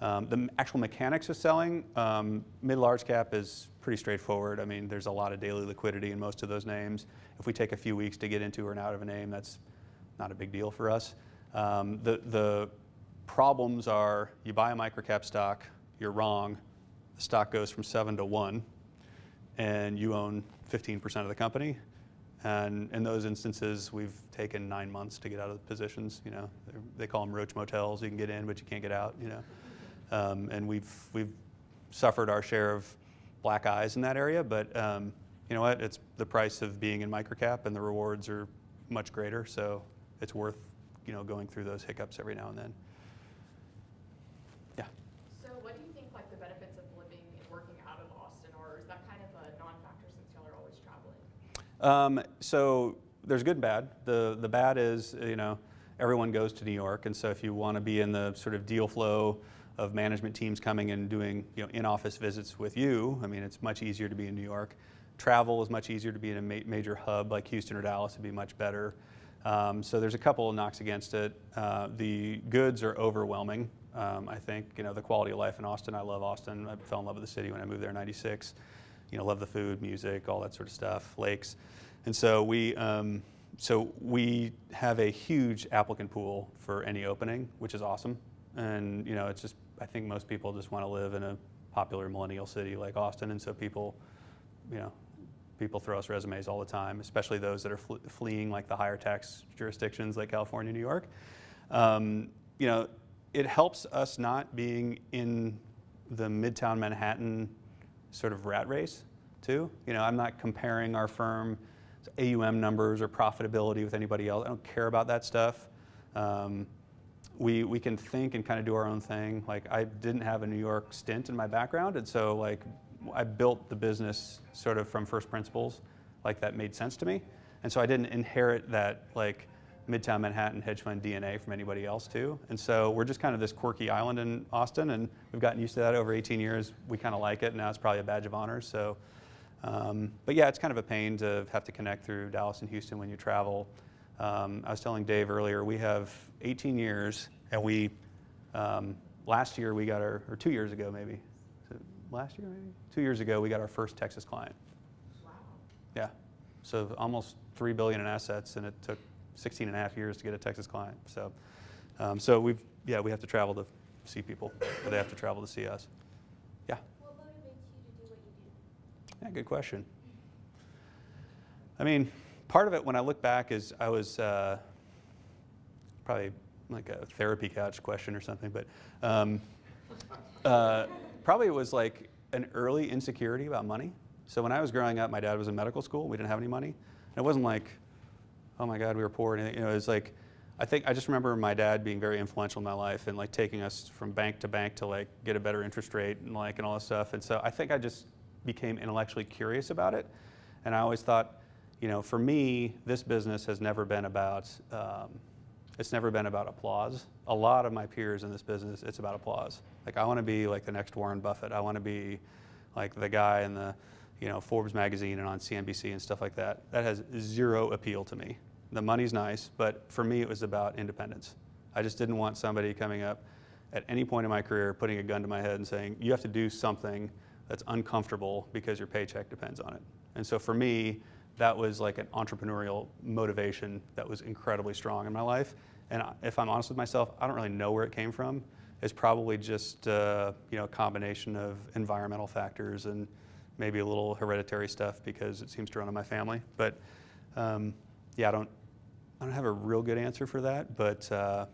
Um, the actual mechanics of selling, um, mid-large cap is pretty straightforward. I mean, there's a lot of daily liquidity in most of those names. If we take a few weeks to get into or out of a name, that's not a big deal for us. Um, the, the problems are you buy a microcap stock, you're wrong, the stock goes from seven to one, and you own 15% of the company. And in those instances, we've taken nine months to get out of the positions. You know, they call them roach motels. You can get in, but you can't get out. You know. Um, and we've, we've suffered our share of black eyes in that area, but um, you know what? It's the price of being in microcap and the rewards are much greater, so it's worth you know, going through those hiccups every now and then. Yeah.
So what do you think like the benefits of living and working out of Austin, or is that kind of a non-factor since y'all are always traveling?
Um, so there's good and bad. The, the bad is, you know, everyone goes to New York, and so if you want to be in the sort of deal flow of management teams coming and doing you know, in-office visits with you. I mean, it's much easier to be in New York. Travel is much easier to be in a ma major hub like Houston or Dallas would be much better. Um, so there's a couple of knocks against it. Uh, the goods are overwhelming. Um, I think you know the quality of life in Austin. I love Austin. I fell in love with the city when I moved there in '96. You know, love the food, music, all that sort of stuff, lakes, and so we um, so we have a huge applicant pool for any opening, which is awesome. And you know, it's just I think most people just want to live in a popular millennial city like Austin, and so people, you know, people throw us resumes all the time, especially those that are fle- fleeing like the higher tax jurisdictions like California, New York. Um, you know, it helps us not being in the Midtown Manhattan sort of rat race, too. You know, I'm not comparing our firm AUM numbers or profitability with anybody else. I don't care about that stuff. Um, we, we can think and kind of do our own thing. Like I didn't have a New York stint in my background, and so like I built the business sort of from first principles, like that made sense to me. And so I didn't inherit that like Midtown Manhattan hedge fund DNA from anybody else too. And so we're just kind of this quirky island in Austin, and we've gotten used to that over 18 years. We kind of like it. And now it's probably a badge of honor. So, um, but yeah, it's kind of a pain to have to connect through Dallas and Houston when you travel. Um, I was telling Dave earlier, we have 18 years, and we um, last year we got our, or two years ago maybe, last year maybe, two years ago we got our first Texas client. Wow. Yeah, so almost three billion in assets, and it took 16 and a half years to get a Texas client. So, um, so we've yeah we have to travel to see people, or they have to travel to see us. Yeah.
What motivates you to do what you do?
Yeah, good question. I mean, part of it when I look back is I was uh, probably like a therapy couch question or something, but um, uh, probably it was like an early insecurity about money. So when I was growing up, my dad was in medical school. We didn't have any money, and it wasn't like, oh my God, we were poor. And, you know, it was like, I think I just remember my dad being very influential in my life and like taking us from bank to bank to like get a better interest rate and like and all this stuff. And so I think I just became intellectually curious about it, and I always thought you know, for me, this business has never been about, um, it's never been about applause. A lot of my peers in this business, it's about applause. Like I want to be like the next Warren Buffett. I want to be like the guy in the, you know, Forbes magazine and on CNBC and stuff like that. That has zero appeal to me. The money's nice, but for me, it was about independence. I just didn't want somebody coming up at any point in my career putting a gun to my head and saying, you have to do something that's uncomfortable because your paycheck depends on it. And so for me, that was like an entrepreneurial motivation that was incredibly strong in my life. And if I'm honest with myself, I don't really know where it came from. It's probably just uh, you know a combination of environmental factors and maybe a little hereditary stuff because it seems to run in my family. But um, yeah, I don't I don't have a real good answer for that. But uh,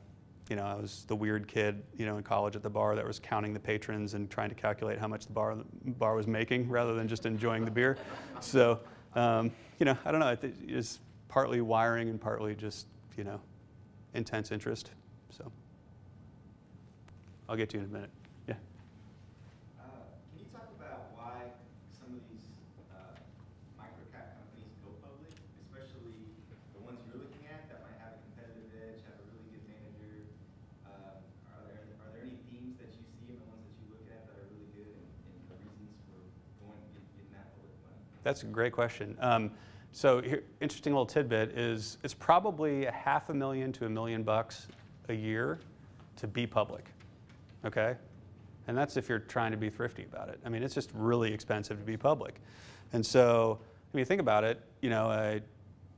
you know, I was the weird kid, you know, in college at the bar that was counting the patrons and trying to calculate how much the bar the bar was making rather than just enjoying the beer. So um, you know, I don't know. It's partly wiring and partly just, you know, intense interest. So I'll get to you in a minute. Yeah.
Uh, can you talk about why some of these uh, microcap companies go public, especially the ones you're looking at that might have a competitive edge, have a really good manager? Uh, are there are there any themes that you see in the ones that you look at that are really good and, and the reasons for going getting that public money?
That's a great question. Um, so here, interesting little tidbit is it's probably a half a million to a million bucks a year to be public, okay? And that's if you're trying to be thrifty about it. I mean, it's just really expensive to be public. And so I mean, think about it, you know, uh,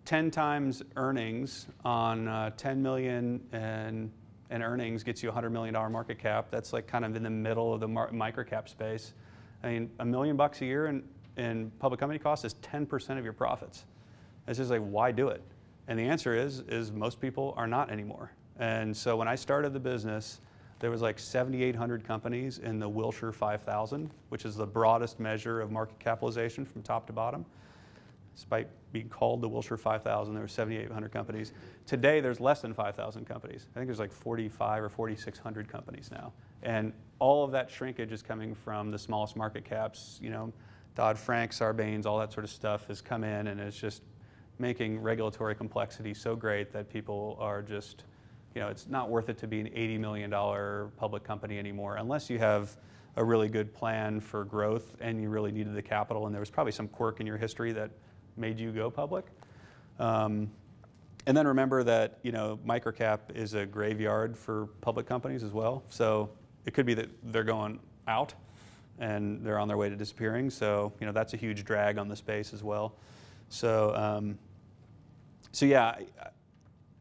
10 times earnings on uh, 10 million and, and earnings gets you a $100 million market cap. That's like kind of in the middle of the mar- microcap space. I mean, a million bucks a year and in public company costs is 10% of your profits. It's just like, why do it? And the answer is, is most people are not anymore. And so when I started the business, there was like 7,800 companies in the Wilshire 5000, which is the broadest measure of market capitalization from top to bottom. Despite being called the Wilshire 5000, there were 7,800 companies. Today, there's less than 5,000 companies. I think there's like 45 or 4,600 companies now. And all of that shrinkage is coming from the smallest market caps, you know, Dodd-Frank, Sarbanes, all that sort of stuff has come in and it's just making regulatory complexity so great that people are just, you know, it's not worth it to be an $80 million public company anymore unless you have a really good plan for growth and you really needed the capital and there was probably some quirk in your history that made you go public. Um, and then remember that you know microcap is a graveyard for public companies as well. So it could be that they're going out and they're on their way to disappearing. So you know that's a huge drag on the space as well. So um, so yeah,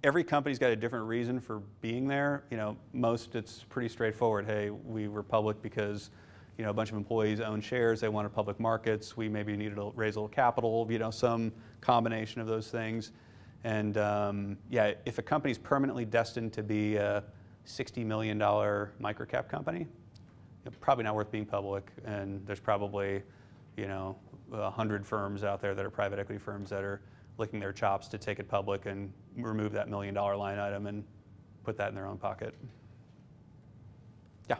every company's got a different reason for being there. You know, most it's pretty straightforward. Hey, we were public because you know a bunch of employees own shares. They wanted public markets. We maybe needed to raise a little capital. You know, some combination of those things. And um, yeah, if a company's permanently destined to be a $60 million microcap company, probably not worth being public. And there's probably, you know, a hundred firms out there that are private equity firms that are licking their chops to take it public and remove that million dollar line item and put that in their own pocket. Yeah.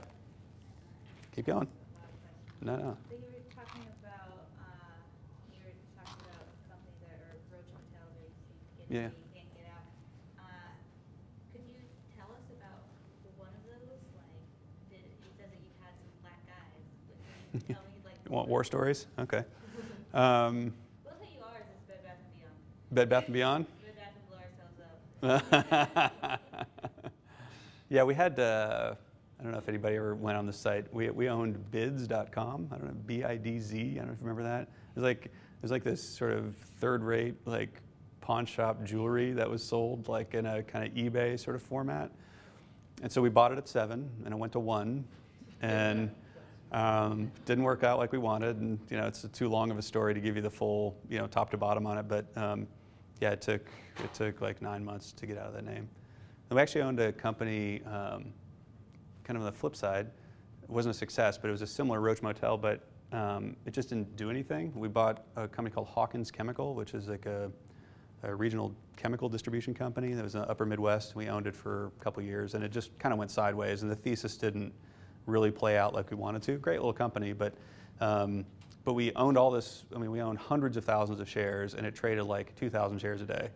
Keep going. No, no.
So you were talking about, uh, you were talking about companies that are roach motel, where you see get
Yeah.
in, you can't get out. Uh, Could you tell us about one of those? Like, did, he says that you've had some black guys, but can you tell me like?
You want war stories? Okay. Um,
We'll tell you ours is Bed Bath and Beyond.
Bed Bath and Beyond.
Bed Bath and blow ourselves up.
yeah, we had. Uh, I don't know if anybody ever went on the site. We, we owned Bidz.com. I don't know, B I D Z. I don't know if you remember that. It was like it was like this sort of third-rate like pawn shop jewelry that was sold like in a kind of eBay sort of format. And so we bought it at seven, and it went to one, and um, didn't work out like we wanted. And you know, it's too long of a story to give you the full you know top to bottom on it. But um, yeah, it took it took like nine months to get out of that name. And we actually owned a company. Um, kind of on the flip side, it wasn't a success, but it was a similar Roach Motel, but um, it just didn't do anything. We bought a company called Hawkins Chemical, which is like a, a regional chemical distribution company that was in the upper Midwest. We owned it for a couple years, and it just kind of went sideways, and the thesis didn't really play out like we wanted to. Great little company, but um, but we owned all this. I mean, we owned hundreds of thousands of shares, and it traded like 2,000 shares a day.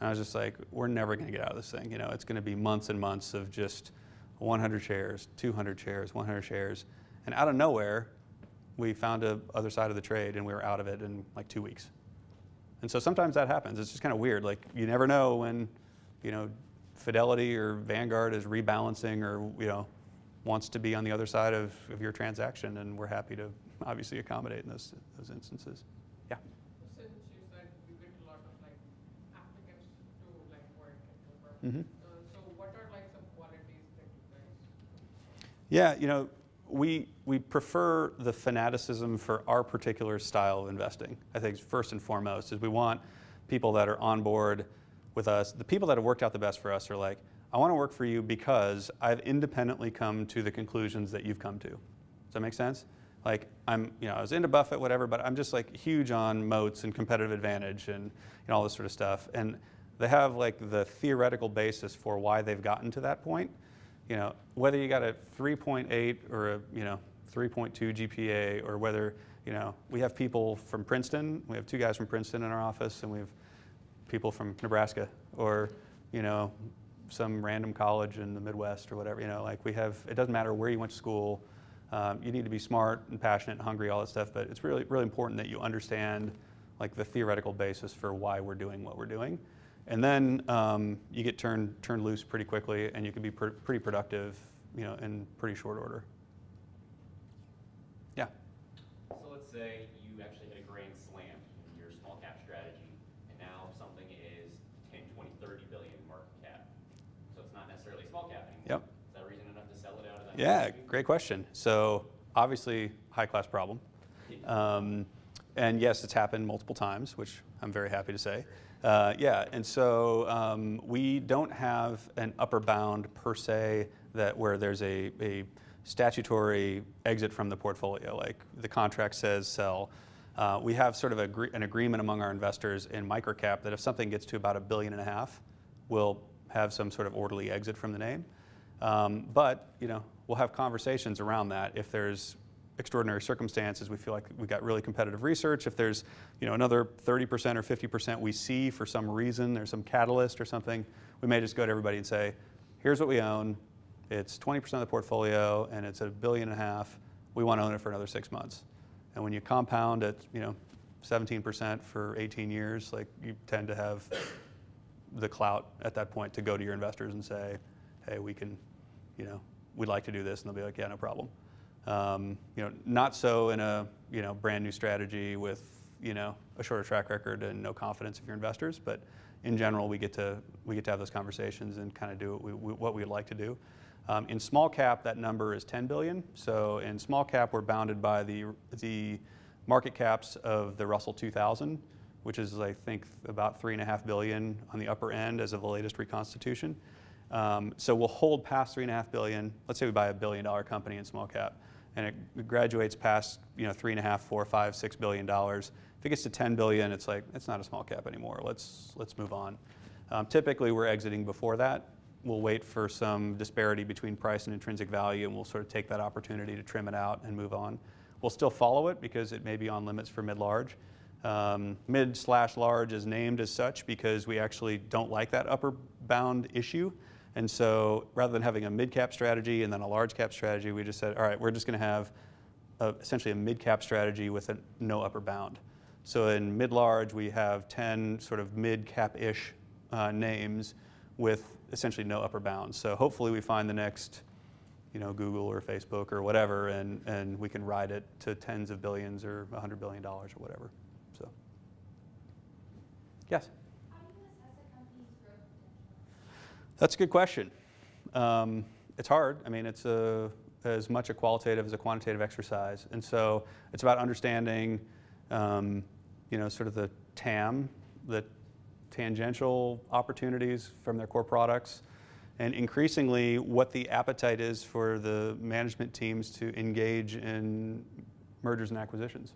And I was just like, we're never going to get out of this thing. You know, it's going to be months and months of just 100 shares, 200 shares, 100 shares. And out of nowhere, we found a other side of the trade and we were out of it in like two weeks. And so sometimes that happens. It's just kind of weird. Like you never know when, you know, Fidelity or Vanguard is rebalancing or, you know, wants to be on the other side of, of your transaction. And we're happy to obviously accommodate in those, those instances. Yeah.
Since you said you get a lot of like applicants to like work at firm, uh, so what are like some qualities that you guys?
Yeah, you know, we, we prefer the fanaticism for our particular style of investing. I think first and foremost is we want people that are on board with us. The people that have worked out the best for us are like, I want to work for you because I've independently come to the conclusions that you've come to. Does that make sense? Like I'm, you know, I was into Buffett, whatever, but I'm just like huge on moats and competitive advantage and you know, all this sort of stuff. And they have like the theoretical basis for why they've gotten to that point you know, whether you got a 3.8 or a, you know, 3.2 GPA or whether, you know, we have people from Princeton, we have two guys from Princeton in our office and we have people from Nebraska or, you know, some random college in the Midwest or whatever, you know, like we have, it doesn't matter where you went to school, um, you need to be smart and passionate and hungry, all that stuff, but it's really, really important that you understand like the theoretical basis for why we're doing what we're doing. And then um, you get turned, turned loose pretty quickly and you can be pr- pretty productive, you know, in pretty short order. Yeah.
So let's say you actually hit a grand slam in your small cap strategy, and now something is 10, 20, 30 billion market cap. So it's not necessarily small cap anymore.
Yep.
Is that reason enough to sell it out of that?
Yeah, great question. So obviously, high class problem. Um, and yes, it's happened multiple times, which I'm very happy to say. Uh, yeah, and so um, we don't have an upper bound per se that where there's a, a statutory exit from the portfolio, like the contract says sell. Uh, we have sort of a, an agreement among our investors in microcap that if something gets to about a billion and a half, we'll have some sort of orderly exit from the name. Um, but you know, we'll have conversations around that if there's extraordinary circumstances. We feel like we've got really competitive research. If there's you know another 30% or 50% we see for some reason, there's some catalyst or something, we may just go to everybody and say, here's what we own. It's 20% of the portfolio and it's a billion and a half. We want to own it for another six months. And when you compound at you know 17% for 18 years, like you tend to have the clout at that point to go to your investors and say, hey, we can, you know, we'd like to do this, and they'll be like, yeah, no problem. Um, you know, not so in a you know brand new strategy with you know a shorter track record and no confidence of your investors, but in general, we get to we get to have those conversations and kind of do what we, we, what we'd like to do. Um, in small cap, that number is 10 billion. So in small cap, we're bounded by the the market caps of the Russell 2000, which is I think about three and a half billion on the upper end as of the latest reconstitution. Um, so we'll hold past three and a half billion. Let's say we buy a billion dollar company in small cap, and it graduates past you know three and a half, four, five, six billion dollars. If it gets to 10 billion, it's like it's not a small cap anymore. Let's let's move on. Um, typically, we're exiting before that. We'll wait for some disparity between price and intrinsic value, and we'll sort of take that opportunity to trim it out and move on. We'll still follow it because it may be on limits for mid-large. Um, mid slash large is named as such because we actually don't like that upper bound issue. And so rather than having a mid cap strategy and then a large cap strategy, we just said, all right, we're just going to have a, essentially a mid cap strategy with a no upper bound. So in mid large, we have 10 sort of mid cap ish uh, names with essentially no upper bound. So hopefully we find the next you know, Google or Facebook or whatever, and, and we can ride it to tens of billions or $100 billion or whatever. So, yes? That's a good question. Um, it's hard. I mean, it's a, as much a qualitative as a quantitative exercise. And so it's about understanding, um, you know, sort of the TAM, the tangential opportunities from their core products, and increasingly what the appetite is for the management teams to engage in mergers and acquisitions.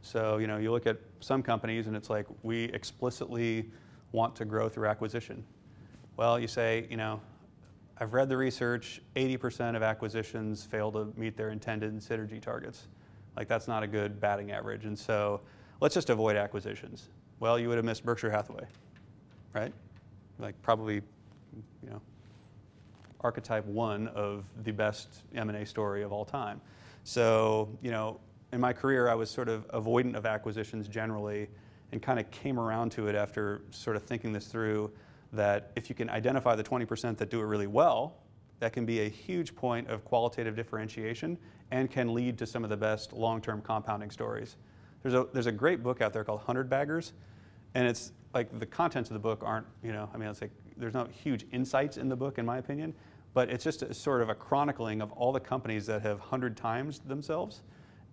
So, you know, you look at some companies and it's like, we explicitly want to grow through acquisition. Well, you say, you know, I've read the research, 80% of acquisitions fail to meet their intended synergy targets. Like, that's not a good batting average. And so, let's just avoid acquisitions. Well, you would have missed Berkshire Hathaway, right? Like, probably, you know, archetype one of the best M&A story of all time. So, you know, in my career, I was sort of avoidant of acquisitions generally and kind of came around to it after sort of thinking this through that if you can identify the 20% that do it really well, that can be a huge point of qualitative differentiation and can lead to some of the best long-term compounding stories. There's a, there's a great book out there called 100 Baggers, and it's like the contents of the book aren't, you know, I mean, it's like there's no huge insights in the book, in my opinion, but it's just a, sort of a chronicling of all the companies that have 100 times themselves.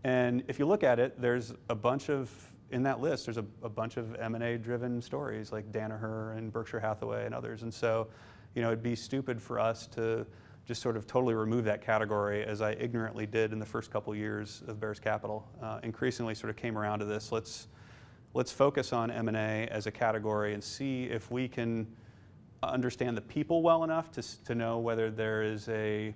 And if you look at it, there's a bunch of in that list, there's a, a bunch of M&A driven stories like Danaher and Berkshire Hathaway and others. And so, you know, it'd be stupid for us to just sort of totally remove that category as I ignorantly did in the first couple years of Bares Capital. Uh, increasingly sort of came around to this. Let's, let's focus on M&A as a category and see if we can understand the people well enough to, to know whether there is a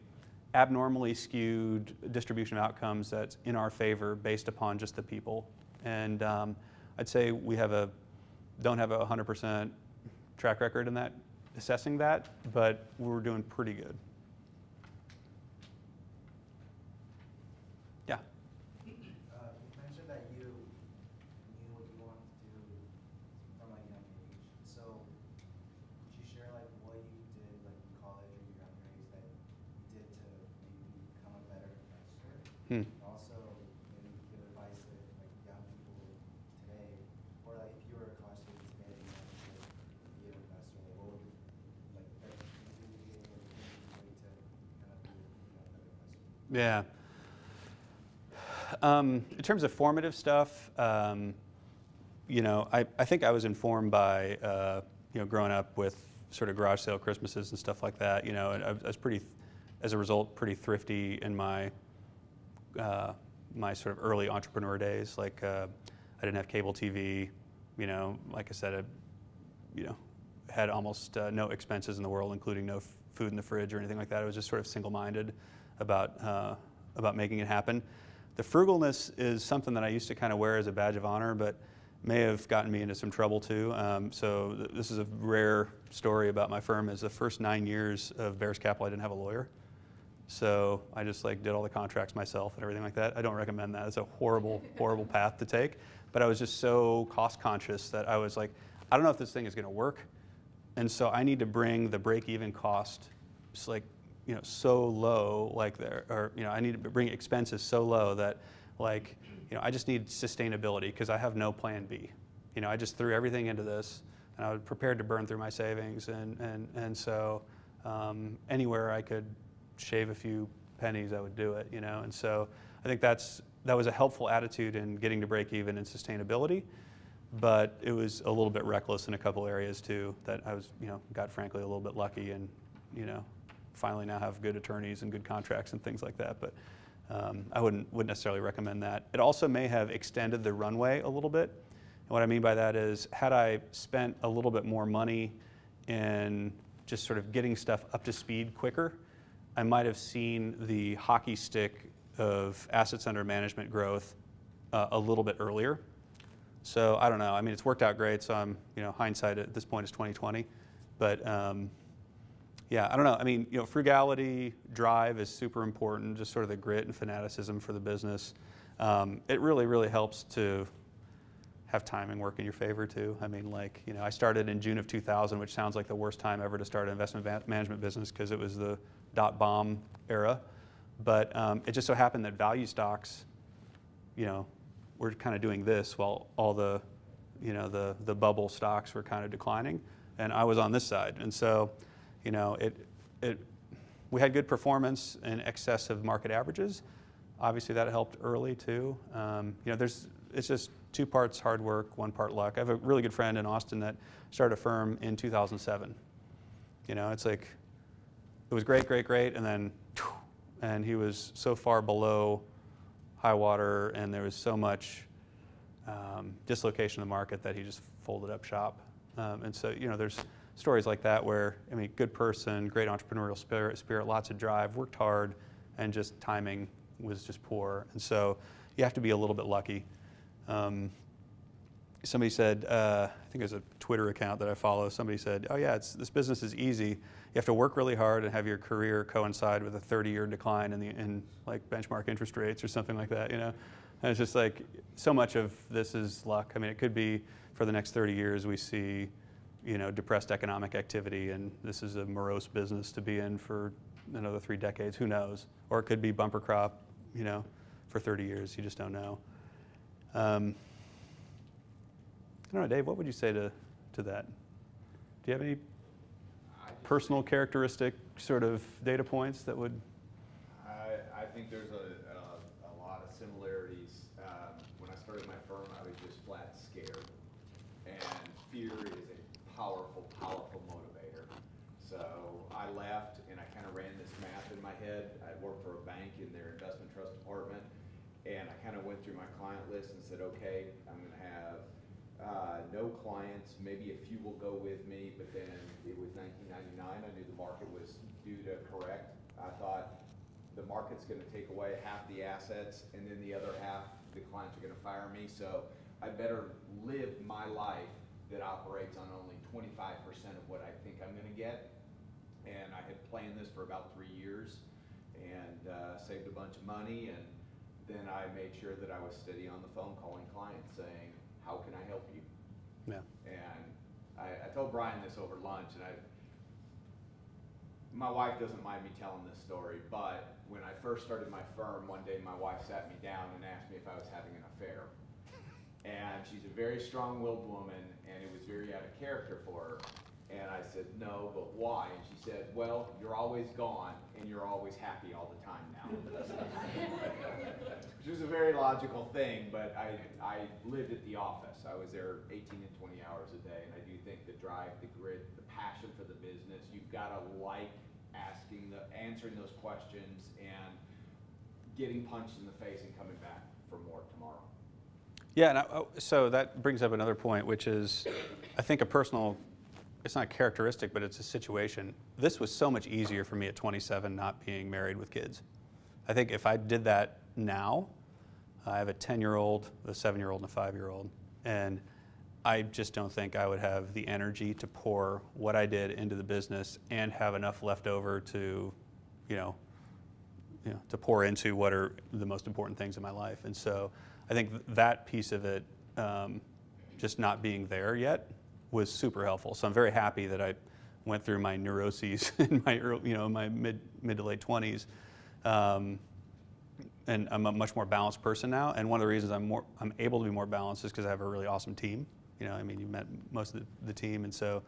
abnormally skewed distribution of outcomes that's in our favor based upon just the people and um, I'd say we have a don't have a 100% track record in that assessing that, but we're doing pretty good. Yeah.
Uh, you mentioned that you knew what you wanted to do from a young age. So, could you share like what you did like in college or your younger age that you did to maybe become a better investor?
Hmm.
Also, maybe give advice to like young people today, or like if you were a college student today and you wanted to be an investor, like what would like better things you would be able to way to kind of be you know, a better investor?
Yeah. Um, in terms of formative stuff, um, you know, I, I think I was informed by, uh, you know, growing up with sort of garage sale Christmases and stuff like that, you know, and I, I was pretty, as a result, pretty thrifty in my, uh, my sort of early entrepreneur days. Like, uh, I didn't have cable TV, you know, like I said, I, you know, had almost uh, no expenses in the world, including no food in the fridge or anything like that. I was just sort of single-minded about, uh, about making it happen. The frugalness is something that I used to kind of wear as a badge of honor, but may have gotten me into some trouble too. Um, so th- this is a rare story about my firm. Is the first nine years of Bares Capital, I didn't have a lawyer. So I just like did all the contracts myself and everything like that. I don't recommend that. It's a horrible, horrible path to take. But I was just so cost conscious that I was like, I don't know if this thing is going to work, and so I need to bring the break-even cost, it's like, you know, so low, like there, or you know, I need to bring expenses so low that, like, you know, I just need sustainability because I have no plan B. You know, I just threw everything into this, and I was prepared to burn through my savings, and and and so um, anywhere I could shave a few pennies, I would do it. You know, and so I think that's that was a helpful attitude in getting to break even and sustainability but it was a little bit reckless in a couple areas too that I was, you know, got frankly a little bit lucky and, you know, finally now have good attorneys and good contracts and things like that. But um, I wouldn't, wouldn't necessarily recommend that. It also may have extended the runway a little bit. And what I mean by that is, had I spent a little bit more money in just sort of getting stuff up to speed quicker, I might have seen the hockey stick of assets under management growth uh, a little bit earlier. So I don't know. I mean, it's worked out great. So I'm, you know, hindsight at this point is 2020. But um, yeah, I don't know. I mean, you know, frugality, drive is super important. Just sort of the grit and fanaticism for the business. Um, it really, really helps to have timing work in your favor too. I mean, like, you know, I started in June of 2000, which sounds like the worst time ever to start an investment management business because it was the dot bomb era. But um, it just so happened that value stocks, you know, we're kind of doing this while all the, you know, the, the bubble stocks were kind of declining. And I was on this side. And so, you know, it, it, we had good performance in excess of market averages. Obviously, that helped early too. Um, you know, there's, it's just two parts hard work, one part luck. I have a really good friend in Austin that started a firm in 2007. You know, it's like, it was great, great, great, and then, and he was so far below high water, and there was so much um, dislocation in the market that he just folded up shop. Um, and so, you know, there's stories like that where, I mean, good person, great entrepreneurial spirit, spirit, lots of drive, worked hard, and just timing was just poor. And so you have to be a little bit lucky. Um, somebody said, uh, I think there's a Twitter account that I follow. Somebody said, "Oh yeah, this business is easy. You have to work really hard and have your career coincide with a 30-year decline in the in like benchmark interest rates or something like that." You know, and it's just like so much of this is luck. I mean, it could be for the next 30 years we see, you know, depressed economic activity, and this is a morose business to be in for another three decades. Who knows? Or it could be bumper crop, you know, for 30 years. You just don't know. Um, I don't know, Dave, what would you say to, to that? Do you have any personal characteristic sort of data points that would?
I, I think there's a, a, a lot of similarities. Um, when I started my firm, I was just flat scared. And fear is powerful, powerful motivator. So I left and I kind of ran this math in my head. I worked for a bank in their investment trust department. And I kind of went through my client list and said, okay, I'm going to have uh, no clients, maybe a few will go with me, but then it was 1999. I knew the market was due to correct. I thought the market's going to take away half the assets, and then the other half, the clients are going to fire me. So I better live my life that operates on only 25% of what I think I'm going to get. And I had planned this for about three years and uh, saved a bunch of money. And then I made sure that I was steady on the phone calling clients saying, how can I help you?
Yeah.
And I, I told Brian this over lunch, and I, my wife doesn't mind me telling this story, but when I first started my firm, one day my wife sat me down and asked me if I was having an affair. And she's a very strong-willed woman, and it was very out of character for her. And I said, no, but why? And she said, well, you're always gone, and you're always happy all the time now. Which was a very logical thing, but I, I lived at the office. I was there 18 and 20 hours a day, and I do think the drive, the grit, the passion for the business, you've got to like asking, the, answering those questions, and getting punched in the face and coming back for more tomorrow.
Yeah, and I, oh, so that brings up another point, which is I think a personal it's not characteristic, but it's a situation. This was so much easier for me at 27 not being married with kids. I think if I did that now, I have a 10 year old, a 7 year old, and a 5 year old. And I just don't think I would have the energy to pour what I did into the business and have enough left over to, you know, you know, to pour into what are the most important things in my life. And so I think that piece of it, um, just not being there yet, was super helpful. So I'm very happy that I went through my neuroses in my early, you know my mid mid to late 20s. Um, and I'm a much more balanced person now. And one of the reasons I'm more I'm able to be more balanced is because I have a really awesome team. You know, I mean, you met most of the, the team, and so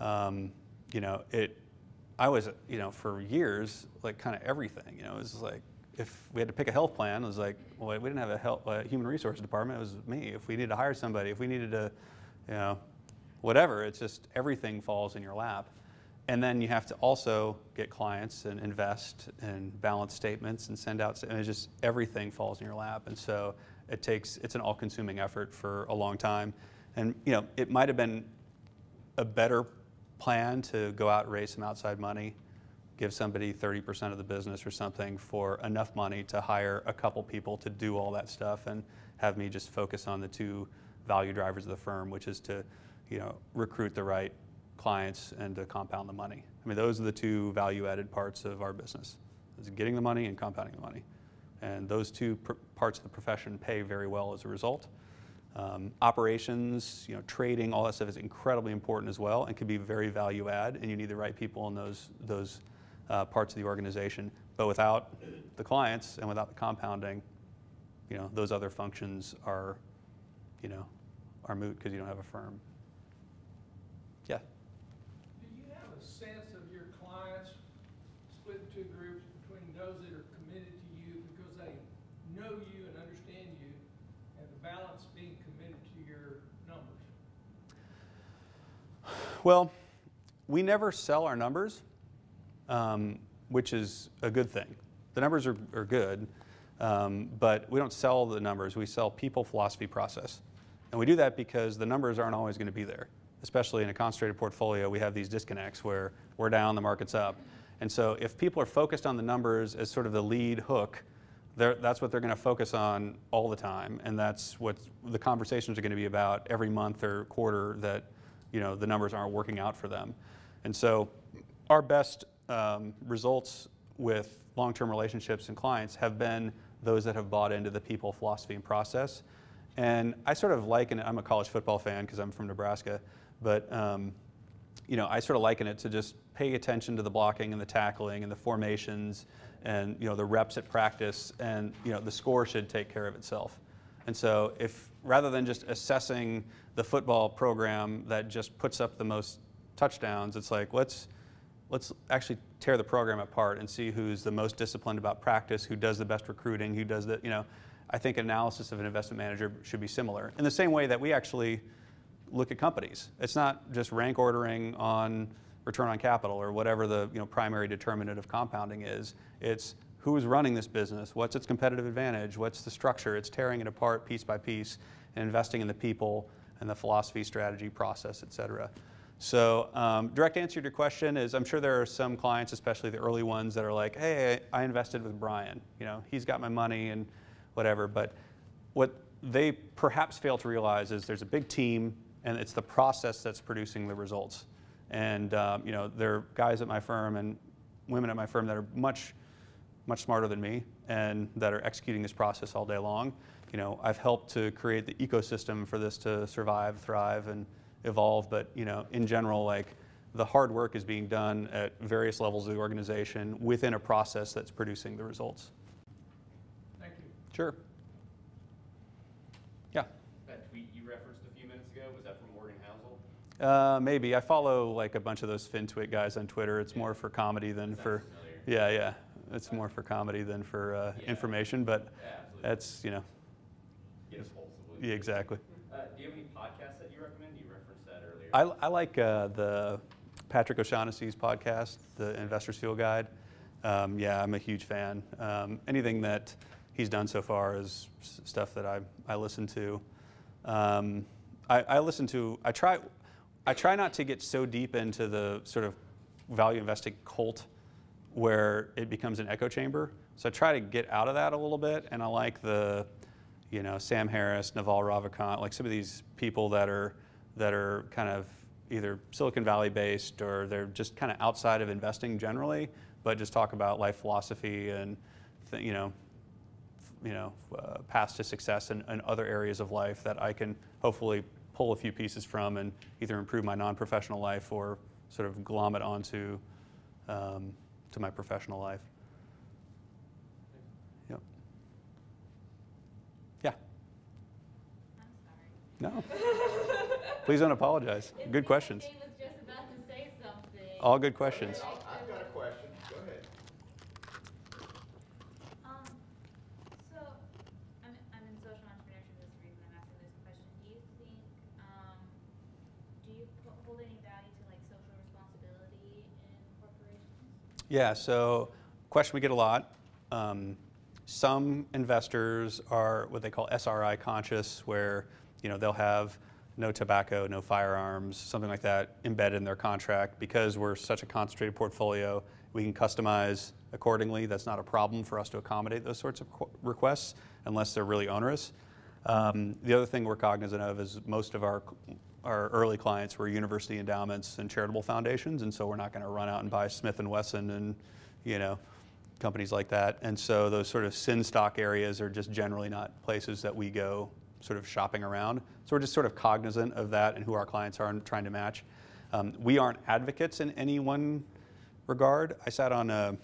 um, you know it. I was you know for years like kind of everything. You know, it was like if we had to pick a health plan, it was like well we didn't have a health, uh, human resources department. It was me. If we needed to hire somebody, if we needed to, you know, whatever. It's just everything falls in your lap. And then you have to also get clients and invest and balance statements and send out, and it's just everything falls in your lap. And so it takes, it's an all consuming effort for a long time. And, you know, it might have been a better plan to go out and raise some outside money, give somebody 30% of the business or something for enough money to hire a couple people to do all that stuff and have me just focus on the two value drivers of the firm, which is to, you know, recruit the right clients and to compound the money. I mean, those are the two value-added parts of our business: is getting the money and compounding the money. And those two parts of the profession pay very well as a result. Um, operations, you know, trading, all that stuff is incredibly important as well, and can be very value add. And you need the right people in those those uh, parts of the organization. But without the clients and without the compounding, you know, those other functions are, you know, are moot because you don't have a firm. Yeah.
Do you have a sense of your clients split into two groups between those that are committed to you because they know you and understand you, and the balance being committed to your numbers?
Well, we never sell our numbers, um, which is a good thing. The numbers are, are good, um, but we don't sell the numbers. We sell people, philosophy, process. And we do that because the numbers aren't always going to be there. Especially in a concentrated portfolio, we have these disconnects where we're down, the market's up. And so if people are focused on the numbers as sort of the lead hook, that's what they're going to focus on all the time. And that's what the conversations are going to be about every month or quarter that you know, the numbers aren't working out for them. And so our best um, results with long-term relationships and clients have been those that have bought into the people, philosophy, and process. And I sort of liken it, I'm a college football fan because I'm from Nebraska, but um, you know, I sort of liken it to just pay attention to the blocking and the tackling and the formations and you know the reps at practice and you know the score should take care of itself. And so if rather than just assessing the football program that just puts up the most touchdowns, it's like let's let's actually tear the program apart and see who's the most disciplined about practice, who does the best recruiting, who does the you know I think analysis of an investment manager should be similar. In the same way that we actually look at companies. It's not just rank ordering on return on capital or whatever the you know, primary determinant of compounding is. It's who's running this business, what's its competitive advantage, what's the structure. It's tearing it apart piece by piece and investing in the people and the philosophy, strategy, process, et cetera. So um, direct answer to your question is I'm sure there are some clients, especially the early ones, that are like, hey, I invested with Brian. You know, he's got my money and whatever. But what they perhaps fail to realize is there's a big team, and it's the process that's producing the results. And um, you know, there are guys at my firm and women at my firm that are much, much smarter than me, and that are executing this process all day long. You know, I've helped to create the ecosystem for this to survive, thrive, and evolve. But you know, in general, like the hard work is being done at various levels of the organization within a process that's producing the results. Thank you. Sure. Yeah.
That tweet you referenced a few minutes ago, was that from Morgan Housel?
Uh, maybe. I follow like a bunch of those FinTwit guys on Twitter. It's yeah. more for comedy than for. Familiar. Yeah, yeah. It's more for comedy than for uh, yeah. information, but yeah, that's, you know.
Yes,
yeah, exactly.
Uh, do you have any podcasts that you recommend? You referenced that earlier.
I, I like uh, the Patrick O'Shaughnessy's podcast, The Investor's Field Guide. Um, yeah, I'm a huge fan. Um, anything that he's done so far is stuff that I, I listen to. Um, I, I listen to, I try, I try not to get so deep into the sort of value investing cult where it becomes an echo chamber. So I try to get out of that a little bit, and I like the, you know, Sam Harris, Naval Ravikant, like some of these people that are that are kind of either Silicon Valley based or they're just kind of outside of investing generally, but just talk about life philosophy and, you know, you know, uh, paths to success and, in, other areas of life that I can hopefully pull a few pieces from and either improve my non-professional life or sort of glom it onto um, to my professional life. Yep. Yeah.
I'm sorry.
No. Please don't apologize.
It
Good questions.
like Dave was just about to say something.
All good questions.
I'll- I've got a question. Go ahead.
Um, so, I'm, I'm in social entrepreneurship, that's the reason I'm asking this question. Do you think, um, do you hold any value to like social responsibility in corporations?
Yeah, so question we get a lot. Um, some investors are what they call SRI conscious, where you know they'll have no tobacco, no firearms, something like that embedded in their contract because we're such a concentrated portfolio. We can customize accordingly. That's not a problem for us to accommodate those sorts of qu- requests unless they're really onerous. Um, the other thing we're cognizant of is most of our our early clients were university endowments and charitable foundations, and so we're not going to run out and buy Smith and Wesson and you know companies like that. And so those sort of sin stock areas are just generally not places that we go sort of shopping around. So we're just sort of cognizant of that and who our clients are and trying to match. Um, we aren't advocates in any one regard. I sat on a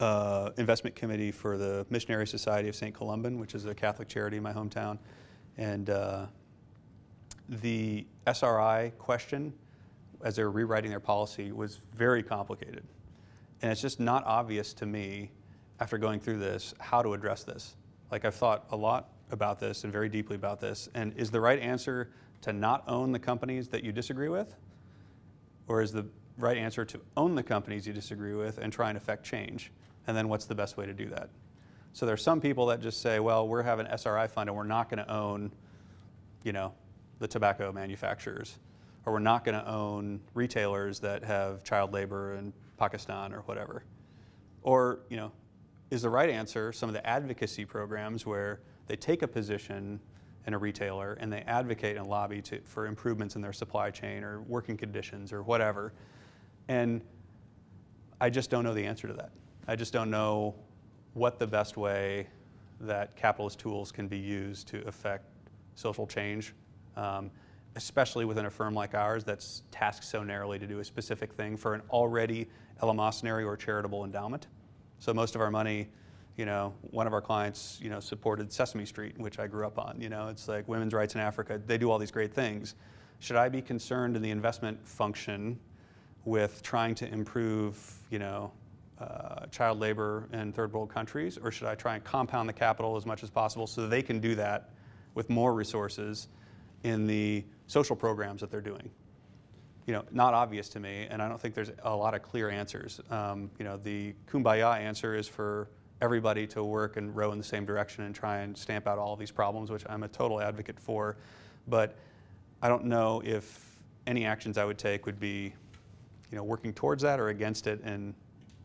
uh, investment committee for the Missionary Society of St. Columban, which is a Catholic charity in my hometown. And uh, the SRI question, as they were rewriting their policy, was very complicated. And it's just not obvious to me, after going through this, how to address this. Like, I've thought a lot about this and very deeply about this. And is the right answer to not own the companies that you disagree with? Or is the right answer to own the companies you disagree with and try and affect change? And then what's the best way to do that? So there are some people that just say, well, we're having SRI fund and we're not going to own, you know, the tobacco manufacturers, or we're not going to own retailers that have child labor in Pakistan or whatever. Or, you know, is the right answer some of the advocacy programs where they take a position in a retailer and they advocate and lobby to, for improvements in their supply chain or working conditions or whatever. And I just don't know the answer to that. I just don't know what the best way that capitalist tools can be used to affect social change, um, especially within a firm like ours that's tasked so narrowly to do a specific thing for an already eleemosynary or charitable endowment. So most of our money, you know, one of our clients, you know, supported Sesame Street, which I grew up on. You know, it's like women's rights in Africa. They do all these great things. Should I be concerned in the investment function with trying to improve, you know, uh, child labor in third world countries, or should I try and compound the capital as much as possible so they can do that with more resources in the social programs that they're doing? You know, not obvious to me, and I don't think there's a lot of clear answers. Um, you know, the kumbaya answer is for everybody to work and row in the same direction and try and stamp out all these problems, which I'm a total advocate for. But I don't know if any actions I would take would be, you know, working towards that or against it in,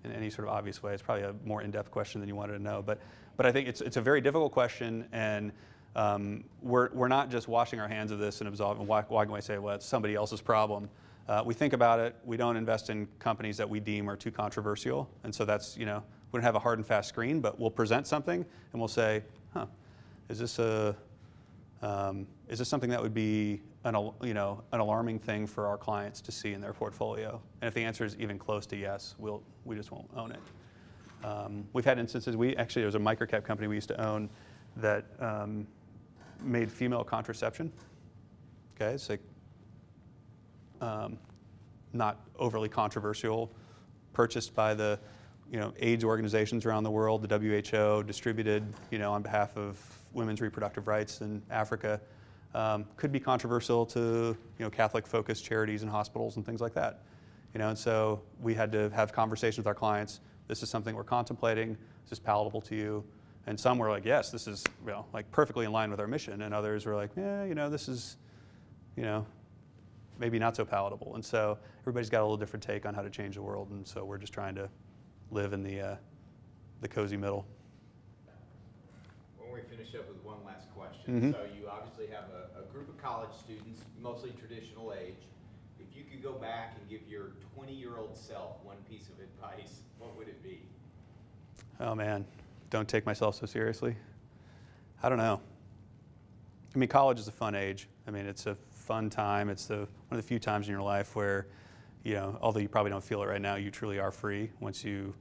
in any sort of obvious way. It's probably a more in-depth question than you wanted to know. But, but I think it's, it's a very difficult question, and um, we're, we're not just washing our hands of this and absolving, why, why can we say, well, it's somebody else's problem? Uh, we think about it. We don't invest in companies that we deem are too controversial. And so that's, you know, we don't have a hard and fast screen, but we'll present something and we'll say, huh, is this a, um, is this something that would be an, you know, an alarming thing for our clients to see in their portfolio? And if the answer is even close to yes, we'll, we just won't own it. Um, we've had instances, we actually, there was a microcap company we used to own that um, made female contraception. Okay, it's like um, not overly controversial, purchased by the you know AIDS organizations around the world, the WHO, distributed you know on behalf of women's reproductive rights in Africa. Um, could be controversial to you know Catholic-focused charities and hospitals and things like that. You know, and so we had to have conversations with our clients. This is something we're contemplating. Is this palatable to you? And some were like, yes, this is you know, like perfectly in line with our mission. And others were like, yeah, you know, this is, you know, maybe not so palatable. And so everybody's got a little different take on how to change the world. And so we're just trying to live in the, uh, the cozy middle.
When we finish up with one last question,
Mhm.
so you obviously have a, a group of college students, mostly traditional age. If you could go back and give your 20-year-old self one piece of advice, what would it be?
Oh man, don't take myself so seriously. I don't know. I mean, college is a fun age. I mean, it's a fun time. It's the one of the few times in your life where, you know, although you probably don't feel it right now, you truly are free once you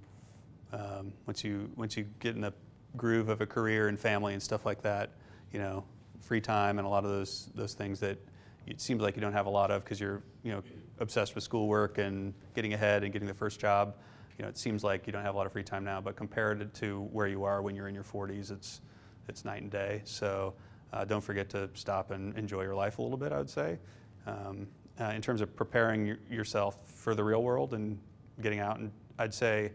um, once you once you get in the groove of a career and family and stuff like that. You know, free time and a lot of those those things that it seems like you don't have a lot of because you're you know obsessed with schoolwork and getting ahead and getting the first job. You know, it seems like you don't have a lot of free time now, but compared to where you are when you're in your 40s, it's it's night and day. So uh, don't forget to stop and enjoy your life a little bit. I would say, um, uh, in terms of preparing yourself for the real world and getting out, and I'd say,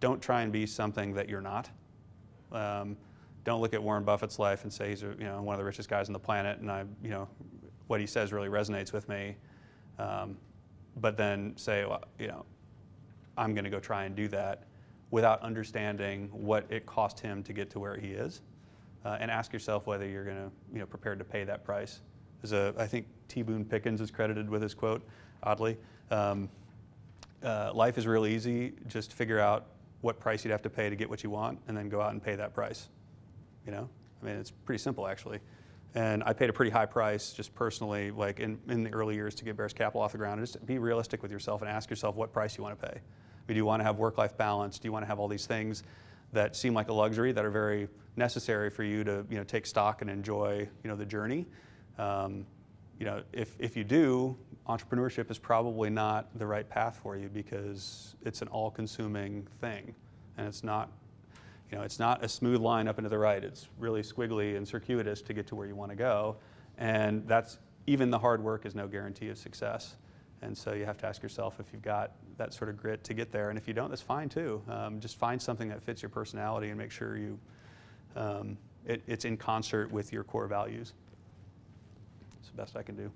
don't try and be something that you're not. Um, don't look at Warren Buffett's life and say he's you know one of the richest guys on the planet, and I you know what he says really resonates with me. Um, but then say, well, you know, I'm going to go try and do that without understanding what it cost him to get to where he is, uh, and ask yourself whether you're going to you know prepared to pay that price. There's a I think T. Boone Pickens is credited with this quote, oddly. Um, uh, life is real easy. Just figure out what price you'd have to pay to get what you want, and then go out and pay that price. You know, I mean, it's pretty simple actually. And I paid a pretty high price just personally, like in, in the early years to get Bares Capital off the ground. And just be realistic with yourself and ask yourself what price you want to pay. I mean, do you want to have work-life balance? Do you want to have all these things that seem like a luxury that are very necessary for you to you know take stock and enjoy you know the journey? Um, you know, if, if you do, entrepreneurship is probably not the right path for you because it's an all-consuming thing, and it's not you know, it's not a smooth line up and to the right. It's really squiggly and circuitous to get to where you want to go. And that's even the hard work is no guarantee of success. And so you have to ask yourself if you've got that sort of grit to get there. And if you don't, that's fine too. Um, just find something that fits your personality and make sure you um, it, it's in concert with your core values. The best I can do.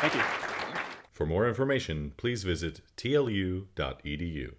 Thank you.
For more information, please visit tlu.edu.